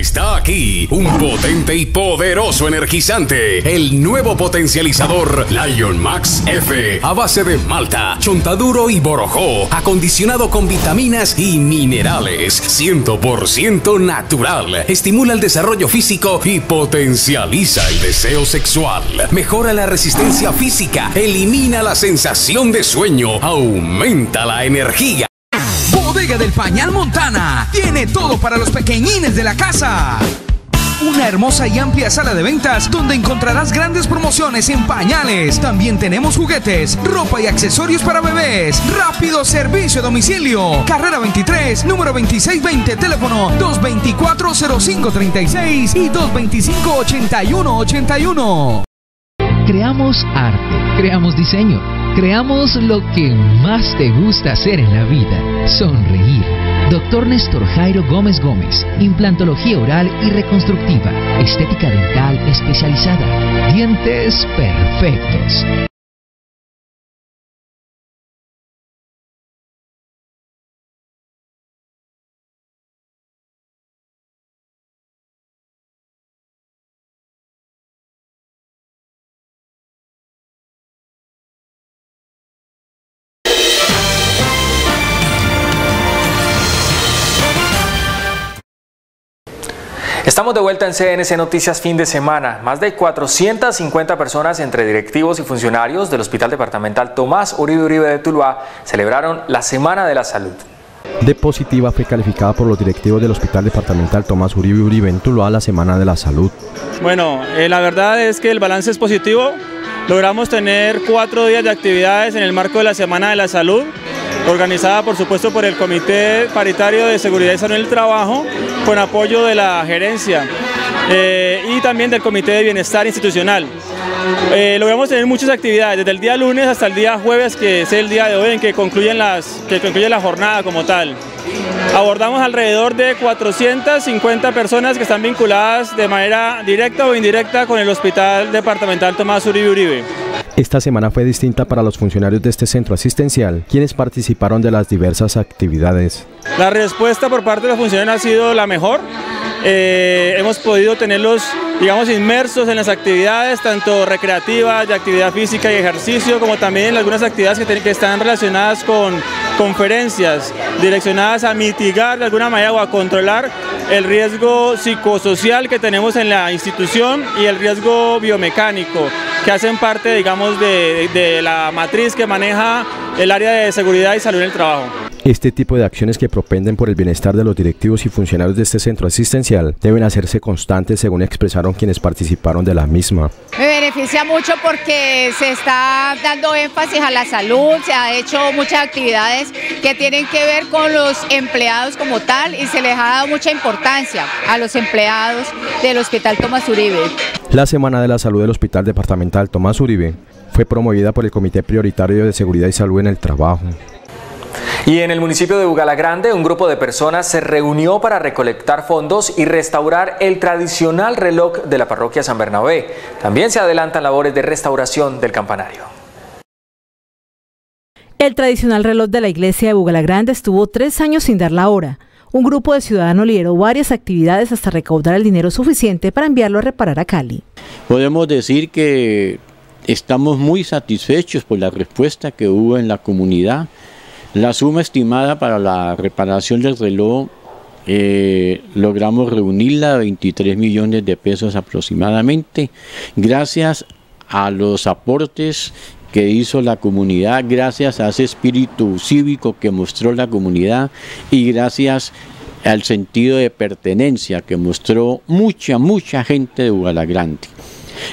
S12: Está aquí un potente y poderoso energizante, el nuevo potencializador Lion Max F, a base de malta, chontaduro y borojó, acondicionado con vitaminas y minerales, 100% natural, estimula el desarrollo físico y potencializa el deseo sexual, mejora la resistencia física, elimina la sensación de sueño, aumenta la energía.
S13: Del Pañal Montana tiene todo para los pequeñines de la casa. Una hermosa y amplia sala de ventas donde encontrarás grandes promociones en pañales. También tenemos juguetes, ropa y accesorios para bebés. Rápido servicio a domicilio. Carrera 23, número 2620, teléfono 224-0536 y 225-8181.
S14: Creamos arte, creamos diseño, creamos lo que más te gusta hacer en la vida, sonreír. Doctor Néstor Jairo Gómez Gómez, implantología oral y reconstructiva, estética dental especializada, dientes perfectos.
S1: Estamos de vuelta en CNC Noticias fin de semana. Más de 450 personas entre directivos y funcionarios del Hospital Departamental Tomás Uribe Uribe de Tuluá celebraron la Semana de la Salud.
S15: De positiva fue calificada por los directivos del Hospital Departamental Tomás Uribe Uribe en Tuluá la Semana de la Salud.
S16: Bueno, eh, la verdad es que el balance es positivo. Logramos tener cuatro días de actividades en el marco de la Semana de la Salud organizada por supuesto por el Comité Paritario de Seguridad y Salud en el Trabajo, con apoyo de la gerencia eh, y también del Comité de Bienestar Institucional. Eh, logramos tener muchas actividades, desde el día lunes hasta el día jueves, que es el día de hoy en que concluyen las, que concluye la jornada como tal. Abordamos alrededor de 450 personas que están vinculadas de manera directa o indirecta con el Hospital Departamental Tomás Uribe Uribe.
S15: Esta semana fue distinta para los funcionarios de este centro asistencial, quienes participaron de las diversas actividades.
S16: La respuesta por parte de los funcionarios ha sido la mejor. Eh, hemos podido tenerlos, digamos, inmersos en las actividades, tanto recreativas, de actividad física y ejercicio, como también en algunas actividades que, que están relacionadas con conferencias direccionadas a mitigar de alguna manera o a controlar el riesgo psicosocial que tenemos en la institución y el riesgo biomecánico, que hacen parte, digamos, de, de la matriz que maneja el área de seguridad y salud en el trabajo.
S15: Este tipo de acciones que propenden por el bienestar de los directivos y funcionarios de este centro asistencial deben hacerse constantes según expresaron quienes participaron de la misma.
S17: Me beneficia mucho porque se está dando énfasis a la salud, se ha hecho muchas actividades que tienen que ver con los empleados como tal y se les ha dado mucha importancia a los empleados del Hospital Tomás Uribe.
S15: La Semana de la Salud del Hospital Departamental Tomás Uribe fue promovida por el Comité Prioritario de Seguridad y Salud en el Trabajo.
S1: Y en el municipio de Bugalagrande, un grupo de personas se reunió para recolectar fondos y restaurar el tradicional reloj de la parroquia San Bernabé. También se adelantan labores de restauración del campanario.
S10: El tradicional reloj de la iglesia de Bugalagrande estuvo tres años sin dar la hora. Un grupo de ciudadanos lideró varias actividades hasta recaudar el dinero suficiente para enviarlo a reparar a Cali.
S18: Podemos decir que estamos muy satisfechos por la respuesta que hubo en la comunidad. La suma estimada para la reparación del reloj eh, logramos reunirla a 23 millones de pesos aproximadamente, gracias a los aportes que hizo la comunidad, gracias a ese espíritu cívico que mostró la comunidad y gracias al sentido de pertenencia que mostró mucha, mucha gente de Grande.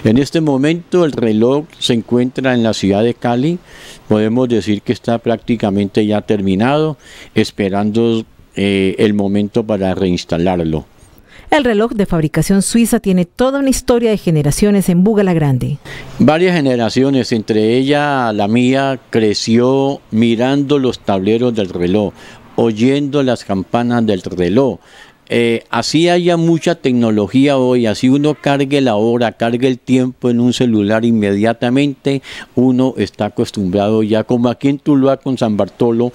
S18: En este momento el reloj se encuentra en la ciudad de Cali, podemos decir que está prácticamente ya terminado, esperando eh, el momento para reinstalarlo.
S10: El reloj de fabricación suiza tiene toda una historia de generaciones en Bugala Grande.
S18: Varias generaciones, entre ellas la mía, creció mirando los tableros del reloj, oyendo las campanas del reloj. Eh, así haya mucha tecnología hoy, así uno cargue la hora, cargue el tiempo en un celular inmediatamente, uno está acostumbrado ya, como aquí en Tuluá con San Bartolo,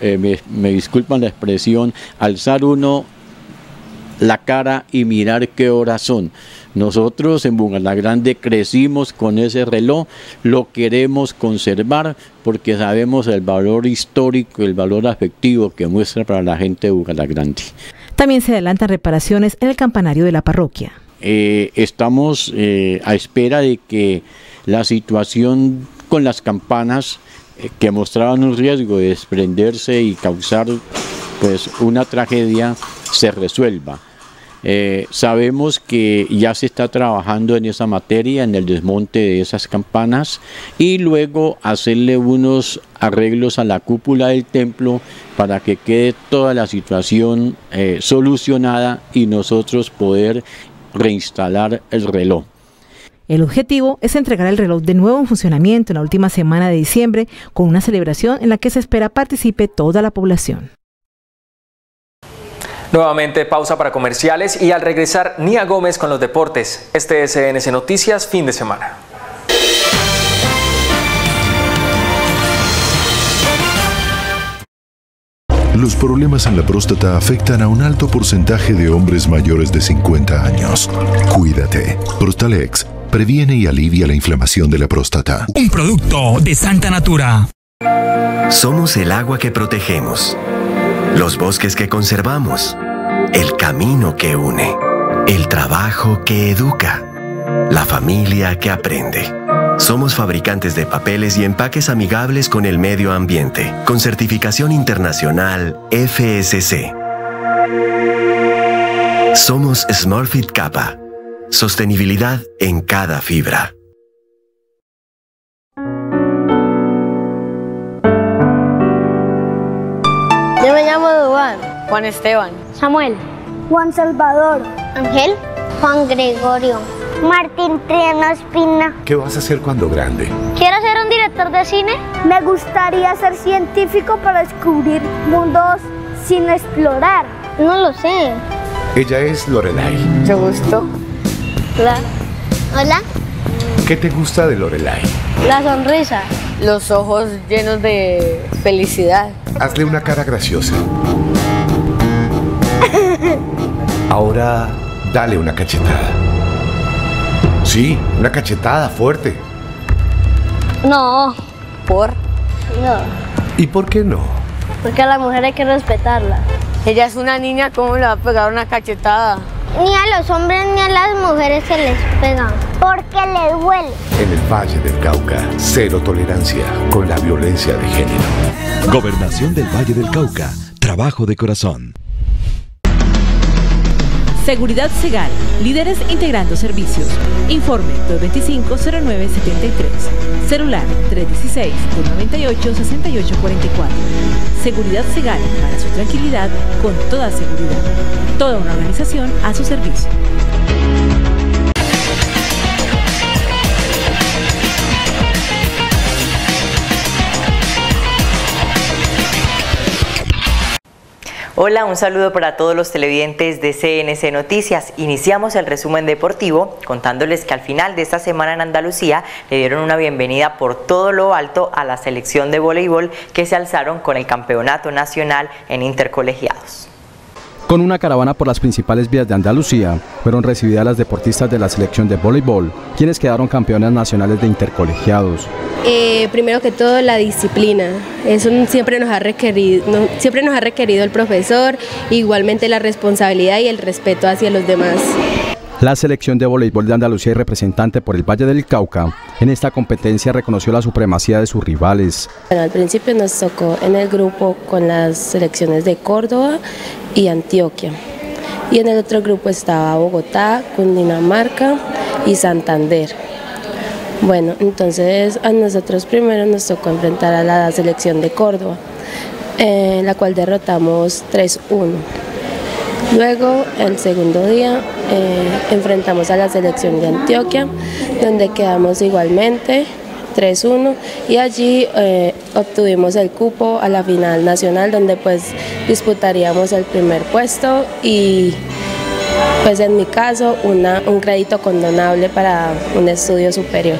S18: eh, me disculpan la expresión, alzar uno la cara y mirar qué horas son. Nosotros en Grande crecimos con ese reloj, lo queremos conservar porque sabemos el valor histórico, el valor afectivo que muestra para la gente de Grande.
S10: También se adelantan reparaciones en el campanario de la parroquia.
S18: Eh, estamos eh, a espera de que la situación con las campanas eh, que mostraban un riesgo de desprenderse y causar pues una tragedia se resuelva. Eh, sabemos que ya se está trabajando en esa materia, en el desmonte de esas campanas y luego hacerle unos arreglos a la cúpula del templo para que quede toda la situación eh, solucionada y nosotros poder reinstalar el reloj.
S10: El objetivo es entregar el reloj de nuevo en funcionamiento en la última semana de diciembre con una celebración en la que se espera participe toda la población.
S1: Nuevamente pausa para comerciales y al regresar Nia Gómez con los deportes. Este es CNC Noticias fin de semana.
S19: Los problemas en la próstata afectan a un alto porcentaje de hombres mayores de 50 años. Cuídate. Prostalex previene y alivia la inflamación de la próstata.
S20: Un producto de Santa Natura.
S21: Somos el agua que protegemos los bosques que conservamos, el camino que une, el trabajo que educa, la familia que aprende. Somos fabricantes de papeles y empaques amigables con el medio ambiente, con certificación internacional FSC. Somos Smurfit Kappa. Sostenibilidad en cada fibra.
S22: Juan Esteban.
S23: Samuel. Juan Salvador. Ángel. Juan Gregorio. Martín Triano Espina.
S19: ¿Qué vas a hacer cuando grande?
S23: Quiero ser un director de cine. Me gustaría ser científico para descubrir mundos sin explorar. No lo sé.
S19: Ella es Lorelai.
S23: Mucho gusto. Hola. Hola.
S19: ¿Qué te gusta de Lorelai?
S23: La sonrisa.
S22: Los ojos llenos de felicidad.
S19: Hazle una cara graciosa. Ahora dale una cachetada. Sí, una cachetada fuerte.
S23: No.
S22: ¿Por?
S23: No.
S19: ¿Y por qué no?
S23: Porque a la mujer hay que respetarla.
S22: Ella es una niña, ¿cómo le va a pegar una cachetada?
S23: Ni a los hombres ni a las mujeres se les pegan. Porque les duele.
S19: En el Valle del Cauca, cero tolerancia con la violencia de género.
S24: Gobernación del Valle del Cauca. Trabajo de corazón.
S10: Seguridad Segal, líderes integrando servicios. Informe 225-0973. Celular 316-298-6844. Seguridad Segal, para su tranquilidad, con toda seguridad. Toda una organización a su servicio.
S25: Hola, un saludo para todos los televidentes de CNC Noticias. Iniciamos el resumen deportivo contándoles que al final de esta semana en Andalucía le dieron una bienvenida por todo lo alto a la selección de voleibol que se alzaron con el campeonato nacional en intercolegiados.
S15: Con una caravana por las principales vías de Andalucía, fueron recibidas las deportistas de la selección de voleibol, quienes quedaron campeonas nacionales de intercolegiados.
S26: Eh, primero que todo la disciplina, eso siempre nos ha requerido, siempre nos ha requerido el profesor, igualmente la responsabilidad y el respeto hacia los demás.
S15: La selección de voleibol de Andalucía y representante por el Valle del Cauca en esta competencia reconoció la supremacía de sus rivales.
S26: Bueno, al principio nos tocó en el grupo con las selecciones de Córdoba y Antioquia. Y en el otro grupo estaba Bogotá, Cundinamarca y Santander. Bueno, entonces a nosotros primero nos tocó enfrentar a la selección de Córdoba, en la cual derrotamos 3-1. Luego, el segundo día, eh, enfrentamos a la selección de Antioquia, donde quedamos igualmente 3-1 y allí eh, obtuvimos el cupo a la final nacional, donde pues disputaríamos el primer puesto y pues en mi caso un crédito condonable para un estudio superior.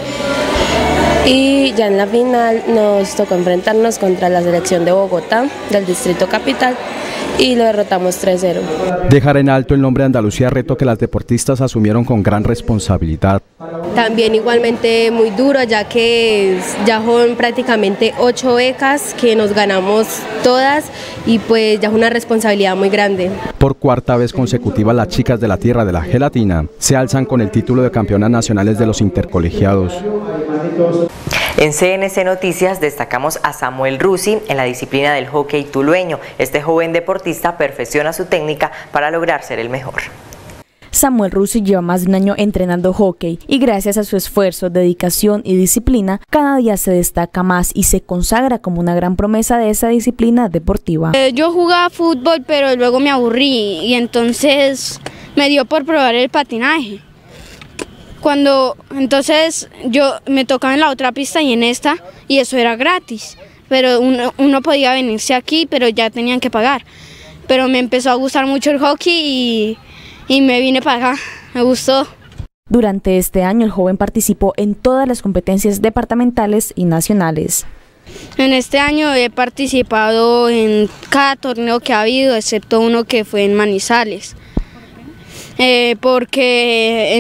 S26: Y ya en la final nos tocó enfrentarnos contra la selección de Bogotá, del Distrito Capital, y lo derrotamos 3-0.
S15: Dejar en alto el nombre de Andalucía, reto que las deportistas asumieron con gran responsabilidad.
S26: También igualmente muy duro, ya que ya son prácticamente ocho becas que nos ganamos todas y pues ya es una responsabilidad muy grande.
S15: Por cuarta vez consecutiva, las chicas de la tierra de la gelatina se alzan con el título de campeonas nacionales de los intercolegiados.
S25: En CNC Noticias destacamos a Samuel Rusi en la disciplina del hockey tulueño. Este joven deportista perfecciona su técnica para lograr ser el mejor.
S2: Samuel Rusi lleva más de un año entrenando hockey y gracias a su esfuerzo, dedicación y disciplina, cada día se destaca más y se consagra como una gran promesa de esa disciplina deportiva.
S27: Eh, yo jugaba fútbol pero luego me aburrí y entonces me dio por probar el patinaje. Cuando entonces yo me tocaba en la otra pista y en esta y eso era gratis, pero uno, uno podía venirse aquí pero ya tenían que pagar. Pero me empezó a gustar mucho el hockey y y me vine para acá, me gustó.
S2: Durante este año el joven participó en todas las competencias departamentales y nacionales.
S27: En este año he participado en cada torneo que ha habido, excepto uno que fue en Manizales. Eh, porque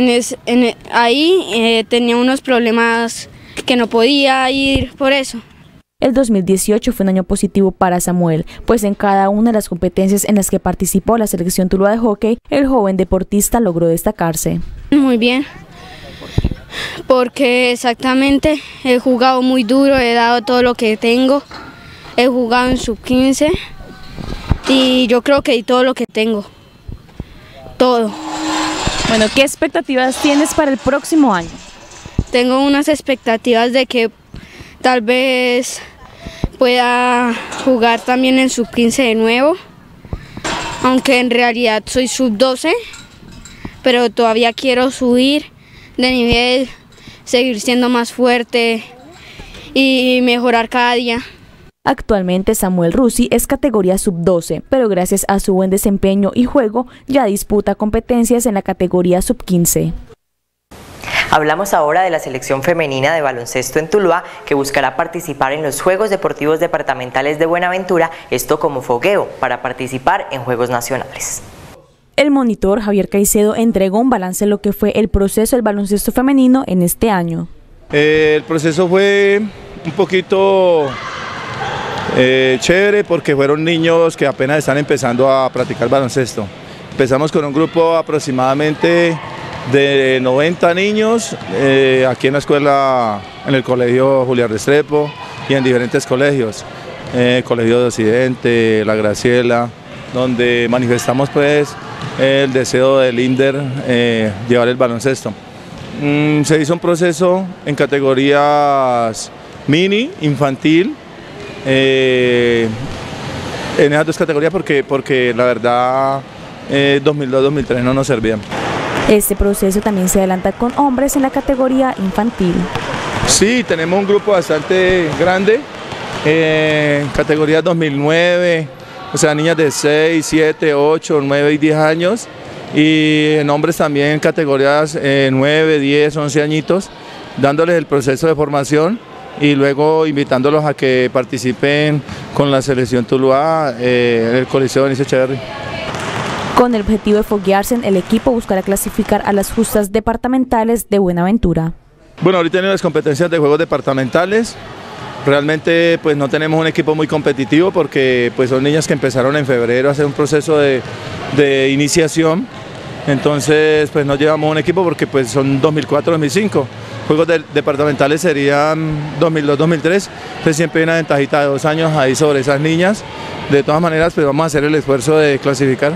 S27: en ahí eh, tenía unos problemas que no podía ir por eso.
S2: El 2018 fue un año positivo para Samuel, pues en cada una de las competencias en las que participó la selección Tuluá de hockey, el joven deportista logró destacarse.
S27: Muy bien, porque exactamente he jugado muy duro, he dado todo lo que tengo, he jugado en sub 15 y yo creo que di todo lo que tengo, todo.
S2: Bueno, ¿qué expectativas tienes para el próximo año?
S27: Tengo unas expectativas de que tal vez pueda jugar también en sub 15 de nuevo, aunque en realidad soy sub 12, pero todavía quiero subir de nivel, seguir siendo más fuerte y mejorar cada día.
S2: Actualmente Samuel Rusi es categoría sub-12, pero gracias a su buen desempeño y juego ya disputa competencias en la categoría sub-15.
S25: Hablamos ahora de la selección femenina de baloncesto en Tuluá que buscará participar en los Juegos Deportivos Departamentales de Buenaventura, esto como fogueo para participar en Juegos Nacionales.
S2: El monitor Javier Caicedo entregó un balance de lo que fue el proceso del baloncesto femenino en este año.
S28: Eh, el proceso fue un poquito eh, chévere porque fueron niños que apenas están empezando a practicar baloncesto. Empezamos con un grupo aproximadamente de 90 niños eh, aquí en la escuela, en el colegio Julián Restrepo y en diferentes colegios, eh, Colegio de Occidente, La Graciela, donde manifestamos pues el deseo del INDER eh, llevar el baloncesto. Mm, se hizo un proceso en categorías mini, infantil, en esas dos categorías porque, porque la verdad 2002-2003 no nos servían.
S2: Este proceso también se adelanta con hombres en la categoría infantil.
S28: Sí, tenemos un grupo bastante grande, eh, categoría 2009, o sea, niñas de 6, 7, 8, 9 y 10 años, y en hombres también categorías 9, 10, 11 añitos, dándoles el proceso de formación y luego invitándolos a que participen con la selección Tuluá eh, en el Coliseo Benicio Echeverry.
S2: Con el objetivo de foguearse, el equipo buscará clasificar a las justas departamentales de Buenaventura.
S28: Bueno, ahorita tenemos las competencias de juegos departamentales. Realmente pues no tenemos un equipo muy competitivo porque pues son niñas que empezaron en febrero a hacer un proceso de, de iniciación. Entonces pues no llevamos un equipo porque pues son 2004-2005. Juegos de, departamentales serían 2002-2003. Pues siempre hay una ventajita de dos años ahí sobre esas niñas. De todas maneras pues vamos a hacer el esfuerzo de clasificar.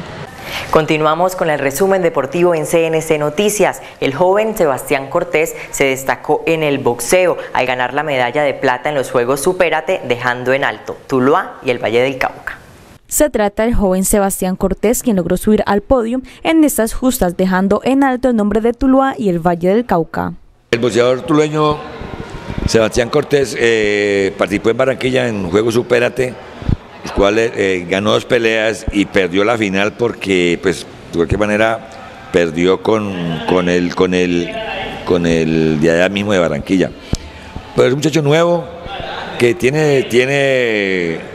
S25: Continuamos con el resumen deportivo en CNC Noticias. El joven Sebastián Cortés se destacó en el boxeo al ganar la medalla de plata en los Juegos Supérate, dejando en alto Tuluá y el Valle del Cauca.
S2: Se trata del joven Sebastián Cortés, quien logró subir al podio en estas justas, dejando en alto el nombre de Tuluá y el Valle del Cauca.
S29: El boxeador tulueño Sebastián Cortés eh, participó en Barranquilla en Juegos Supérate los cuales eh, ganó dos peleas y perdió la final porque, pues, de cualquier manera, perdió con, con, el, con, el, con el de allá mismo de Barranquilla. Pero es un muchacho nuevo que tiene, tiene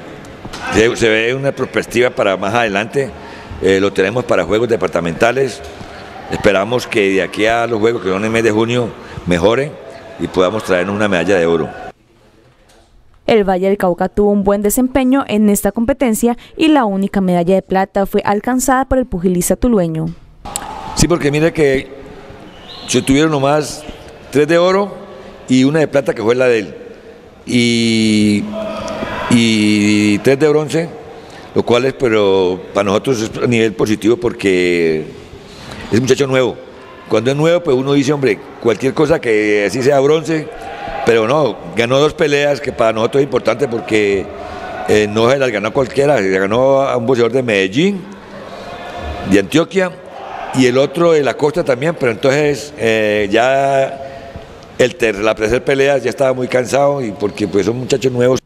S29: se, ve una perspectiva para más adelante. Eh, lo tenemos para juegos departamentales. Esperamos que de aquí a los juegos que son en el mes de junio mejore y podamos traernos una medalla de oro.
S2: El Valle del Cauca tuvo un buen desempeño en esta competencia y la única medalla de plata fue alcanzada por el pugilista tulueño.
S29: Sí, porque mire que se tuvieron nomás tres de oro y una de plata que fue la de él. Y, y tres de bronce, lo cual es, pero para nosotros es a nivel positivo porque es un muchacho nuevo. Cuando es nuevo, pues uno dice, hombre, cualquier cosa que así sea bronce, pero no, ganó dos peleas que para nosotros es importante porque eh, no se las ganó cualquiera, se ganó a un boxeador de Medellín, de Antioquia, y el otro de la costa también, pero entonces eh, ya el la tercera pelea ya estaba muy cansado y porque pues son muchachos nuevos.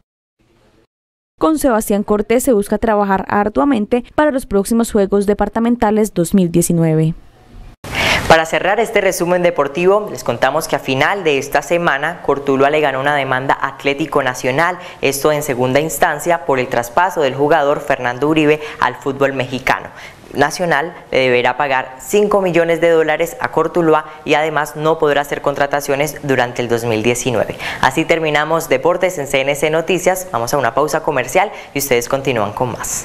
S2: Con Sebastián Cortés se busca trabajar arduamente para los próximos Juegos Departamentales 2019.
S25: Para cerrar este resumen deportivo, les contamos que a final de esta semana, Cortuluá le ganó una demanda Atlético Nacional, esto en segunda instancia por el traspaso del jugador Fernando Uribe al fútbol mexicano. Nacional le deberá pagar 5 millones de dólares a Cortuluá y además no podrá hacer contrataciones durante el 2019. Así terminamos Deportes en CNC Noticias. Vamos a una pausa comercial y ustedes continúan con más.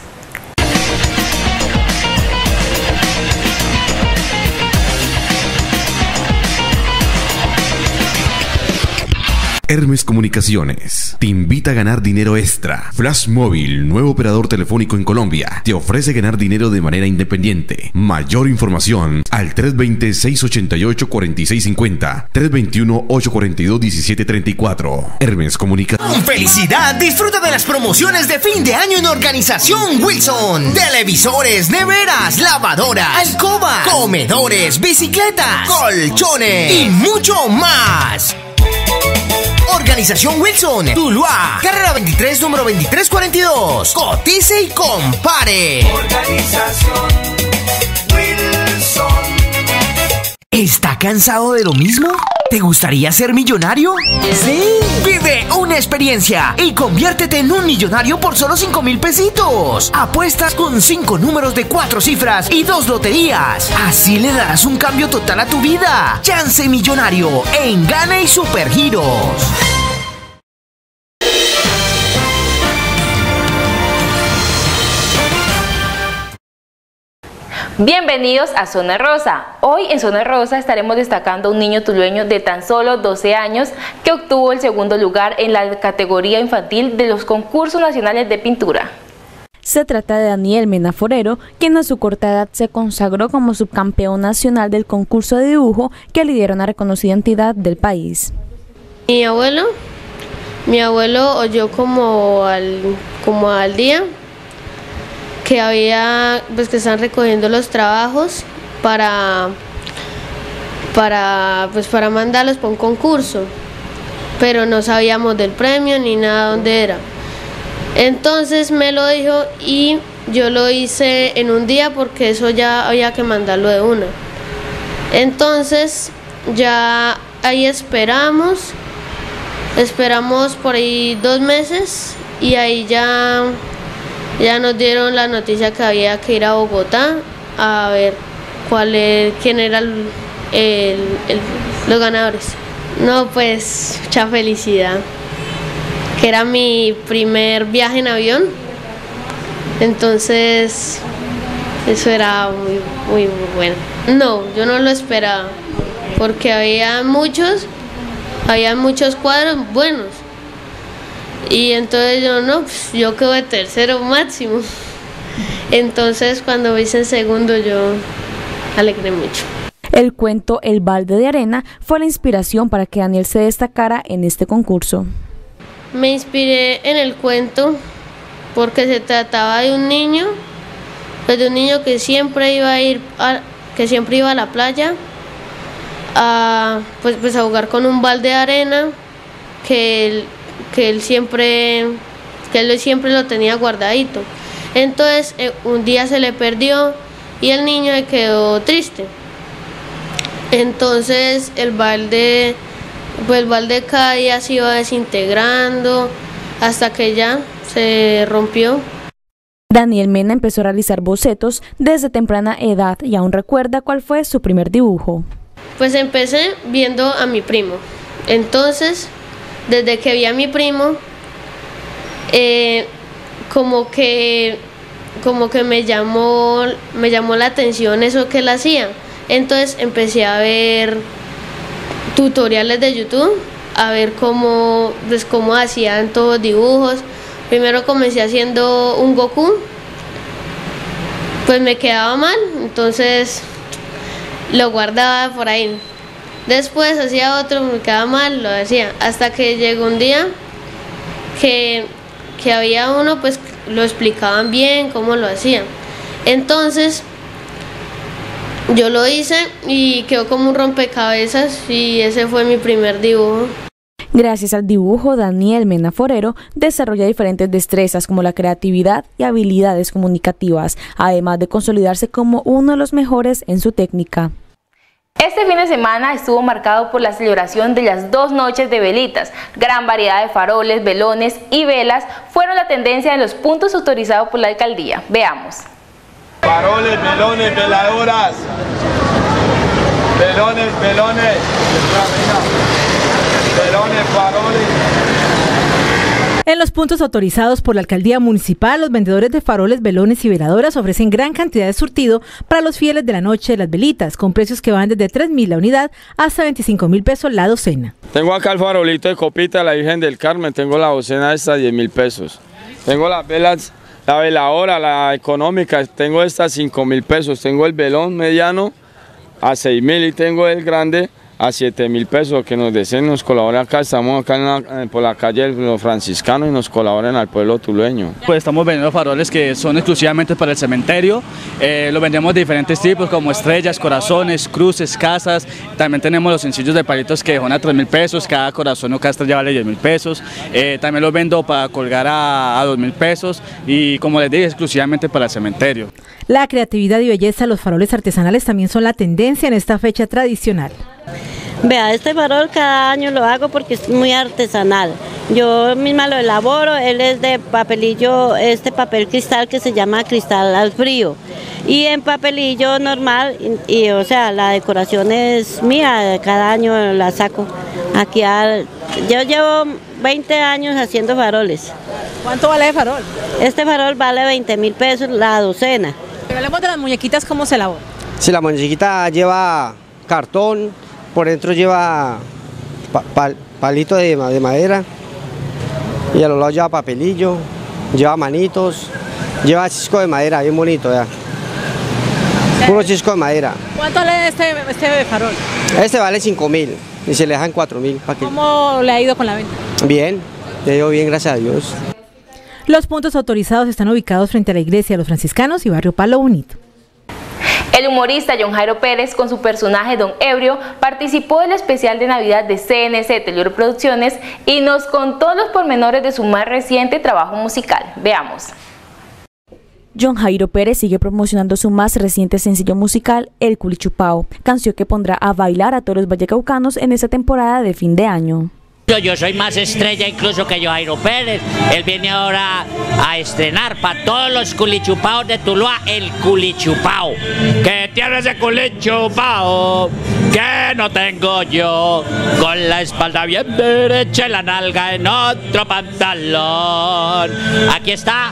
S24: Hermes Comunicaciones te invita a ganar dinero extra. Flash Móvil, nuevo operador telefónico en Colombia, te ofrece ganar dinero de manera independiente. Mayor información al 320-688-4650, 321-842-1734. Hermes Comunicaciones.
S30: ¡Felicidad! Disfruta de las promociones de fin de año en Organización Wilson. Televisores, neveras, lavadoras, alcoba, comedores, bicicletas, colchones y mucho más. Organización Wilson, Tuluá, carrera 23, número 2342. Cotice y compare. Organización ¿Está cansado de lo mismo? ¿Te gustaría ser millonario? Sí. Vive una experiencia y conviértete en un millonario por solo 5 mil pesitos. Apuestas con 5 números de 4 cifras y 2 loterías. Así le darás un cambio total a tu vida. Chance millonario en Gana y Supergiros.
S31: Bienvenidos a Zona Rosa. Hoy en Zona Rosa estaremos destacando a un niño tulueño de tan solo 12 años que obtuvo el segundo lugar en la categoría infantil de los concursos nacionales de pintura.
S2: Se trata de Daniel Menaforero, quien a su corta edad se consagró como subcampeón nacional del concurso de dibujo que lidera una reconocida entidad del país.
S32: Mi abuelo, mi abuelo oyó como al, como al día que había, pues que están recogiendo los trabajos para, para, pues para mandarlos para un concurso, pero no sabíamos del premio ni nada dónde era. Entonces me lo dijo y yo lo hice en un día porque eso ya había que mandarlo de una. Entonces ya ahí esperamos, esperamos por ahí dos meses y ahí ya, ya nos dieron la noticia que había que ir a Bogotá a ver cuál es, quién eran los ganadores. No, pues mucha felicidad, que era mi primer viaje en avión, entonces eso era muy, muy, muy bueno. No, yo no lo esperaba, porque había muchos, había muchos cuadros buenos. Y entonces yo no, pues, yo quedo de tercero máximo. Entonces cuando hice segundo yo alegré mucho.
S2: El cuento El balde de arena fue la inspiración para que Daniel se destacara en este concurso.
S32: Me inspiré en el cuento porque se trataba de un niño, pues de un niño que siempre iba a ir a, que siempre iba a la playa a pues, pues a jugar con un balde de arena que él, que él siempre que él siempre lo tenía guardadito. Entonces eh, un día se le perdió y el niño se quedó triste. Entonces el balde, pues el balde cada día se iba desintegrando hasta que ya se rompió.
S2: Daniel Mena empezó a realizar bocetos desde temprana edad y aún recuerda cuál fue su primer dibujo.
S32: Pues empecé viendo a mi primo. Entonces, desde que vi a mi primo, eh, como que como que me llamó me llamó la atención eso que él hacía entonces empecé a ver tutoriales de YouTube, a ver cómo, pues, cómo hacían todos dibujos. Primero comencé haciendo un Goku, pues me quedaba mal, entonces lo guardaba por ahí. Después hacía otro, me quedaba mal, lo hacía. Hasta que llegó un día que, que había uno, pues lo explicaban bien, cómo lo hacían. Entonces yo lo hice y quedó como un rompecabezas y ese fue mi primer dibujo.
S2: Gracias al dibujo, Daniel Mena Forero desarrolla diferentes destrezas como la creatividad y habilidades comunicativas, además de consolidarse como uno de los mejores en su técnica.
S31: Este fin de semana estuvo marcado por la celebración de las dos noches de velitas. Gran variedad de faroles, velones y velas fueron la tendencia en los puntos autorizados por la alcaldía. Veamos.
S33: Faroles, velones, veladoras. Velones, velones. Velones, faroles.
S10: En los puntos autorizados por la alcaldía municipal, los vendedores de faroles, velones y veladoras ofrecen gran cantidad de surtido para los fieles de la noche de las velitas, con precios que van desde 3 mil la unidad hasta 25 mil pesos la docena.
S33: Tengo acá el farolito de copita, la Virgen del Carmen, tengo la docena esta 10 mil pesos. Tengo las velas la veladora, la económica, tengo esta 5 mil pesos. Tengo el velón mediano a 6 mil y tengo el grande a 7 mil pesos que nos deseen, nos colaboren acá. Estamos acá eh, por la calle de los franciscanos y nos colaboren al pueblo tulueño.
S34: Pues estamos vendiendo faroles que son exclusivamente para el cementerio. Eh, los vendemos de diferentes tipos como estrellas, corazones, cruces, casas. También tenemos los sencillos de palitos que son a 3 mil pesos. Cada corazón o cada estrella vale 10 mil pesos. Eh, también los vendo para colgar a, a 2 mil pesos y como les dije, exclusivamente para el cementerio.
S10: La creatividad y belleza de los faroles artesanales también son la tendencia en esta fecha tradicional.
S35: Vea, este farol cada año lo hago porque es muy artesanal. Yo misma lo elaboro, él es de papelillo, este papel cristal que se llama cristal al frío. Y en papelillo normal, y, o sea, la decoración es mía, cada año la saco. Aquí yo llevo 20 años haciendo faroles.
S10: ¿Cuánto vale el farol?
S35: Este farol vale 20 mil pesos la docena.
S10: Hablemos de las muñequitas, ¿cómo se elabora?
S36: Si la muñequita lleva cartón, por dentro lleva palito de, madera y a los lados lleva papelillo, lleva manitos, lleva cisco de madera, bien bonito ya. Puro cisco de madera.
S10: ¿Cuánto vale este, este farol?
S36: Este vale 5 mil y se le dejan 4 mil.
S10: ¿Cómo le ha ido con la venta?
S36: Bien, le ha ido bien, gracias a Dios.
S10: Los puntos autorizados están ubicados frente a la iglesia de los franciscanos y barrio Palo Bonito.
S31: El humorista John Jairo Pérez con su personaje Don Ebrio participó del especial de Navidad de CNC Telur Producciones y nos contó los pormenores de su más reciente trabajo musical. Veamos.
S2: John Jairo Pérez sigue promocionando su más reciente sencillo musical, El Culichupao, canción que pondrá a bailar a todos los vallecaucanos en esta temporada de fin de año.
S37: Yo soy más estrella incluso que Jairo Pérez. Él viene ahora a estrenar para todos los culichupaos de Tuluá el culichupao. Que tiene ese culichupao que no tengo yo. Con la espalda bien derecha y la nalga en otro pantalón. Aquí está.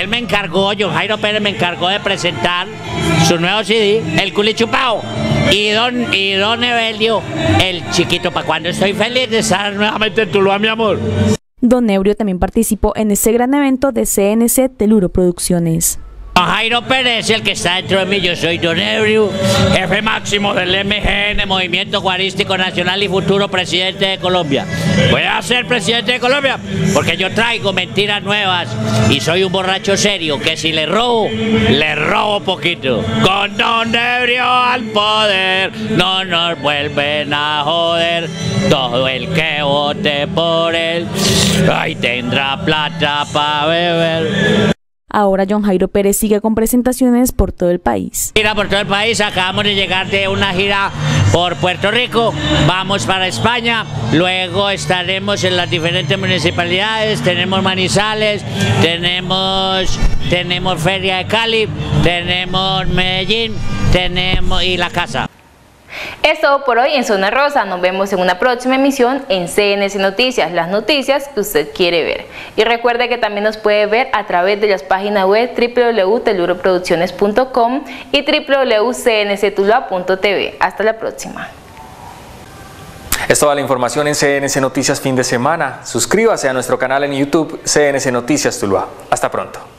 S37: Él me encargó, John Jairo Pérez me encargó de presentar su nuevo CD, El Culichupao. Y don, y don Evelio, el chiquito, para cuando estoy feliz de estar nuevamente en Tuluá, mi amor.
S2: Don Ebrio también participó en ese gran evento de CNC Teluro Producciones.
S37: Jairo Pérez, el que está dentro de mí, yo soy Don Ebrio, jefe máximo del MGN, Movimiento Guarístico Nacional y futuro presidente de Colombia. Voy a ser presidente de Colombia porque yo traigo mentiras nuevas y soy un borracho serio que si le robo, le robo poquito. Con Don Ebrio al poder, no nos vuelven a joder. Todo el que vote por él, ay, tendrá plata para beber.
S2: Ahora John Jairo Pérez sigue con presentaciones por todo el país.
S37: Gira por todo el país, acabamos de llegar de una gira por Puerto Rico, vamos para España, luego estaremos en las diferentes municipalidades, tenemos Manizales, tenemos, tenemos Feria de Cali, tenemos Medellín, tenemos y La Casa.
S31: Es todo por hoy en Zona Rosa. Nos vemos en una próxima emisión en CNC Noticias, las noticias que usted quiere ver. Y recuerde que también nos puede ver a través de las páginas web www.teluroproducciones.com y www.cnctulua.tv. Hasta la próxima.
S38: Es toda la información en CNC Noticias fin de semana. Suscríbase a nuestro canal en YouTube CNC Noticias Tuluá. Hasta pronto.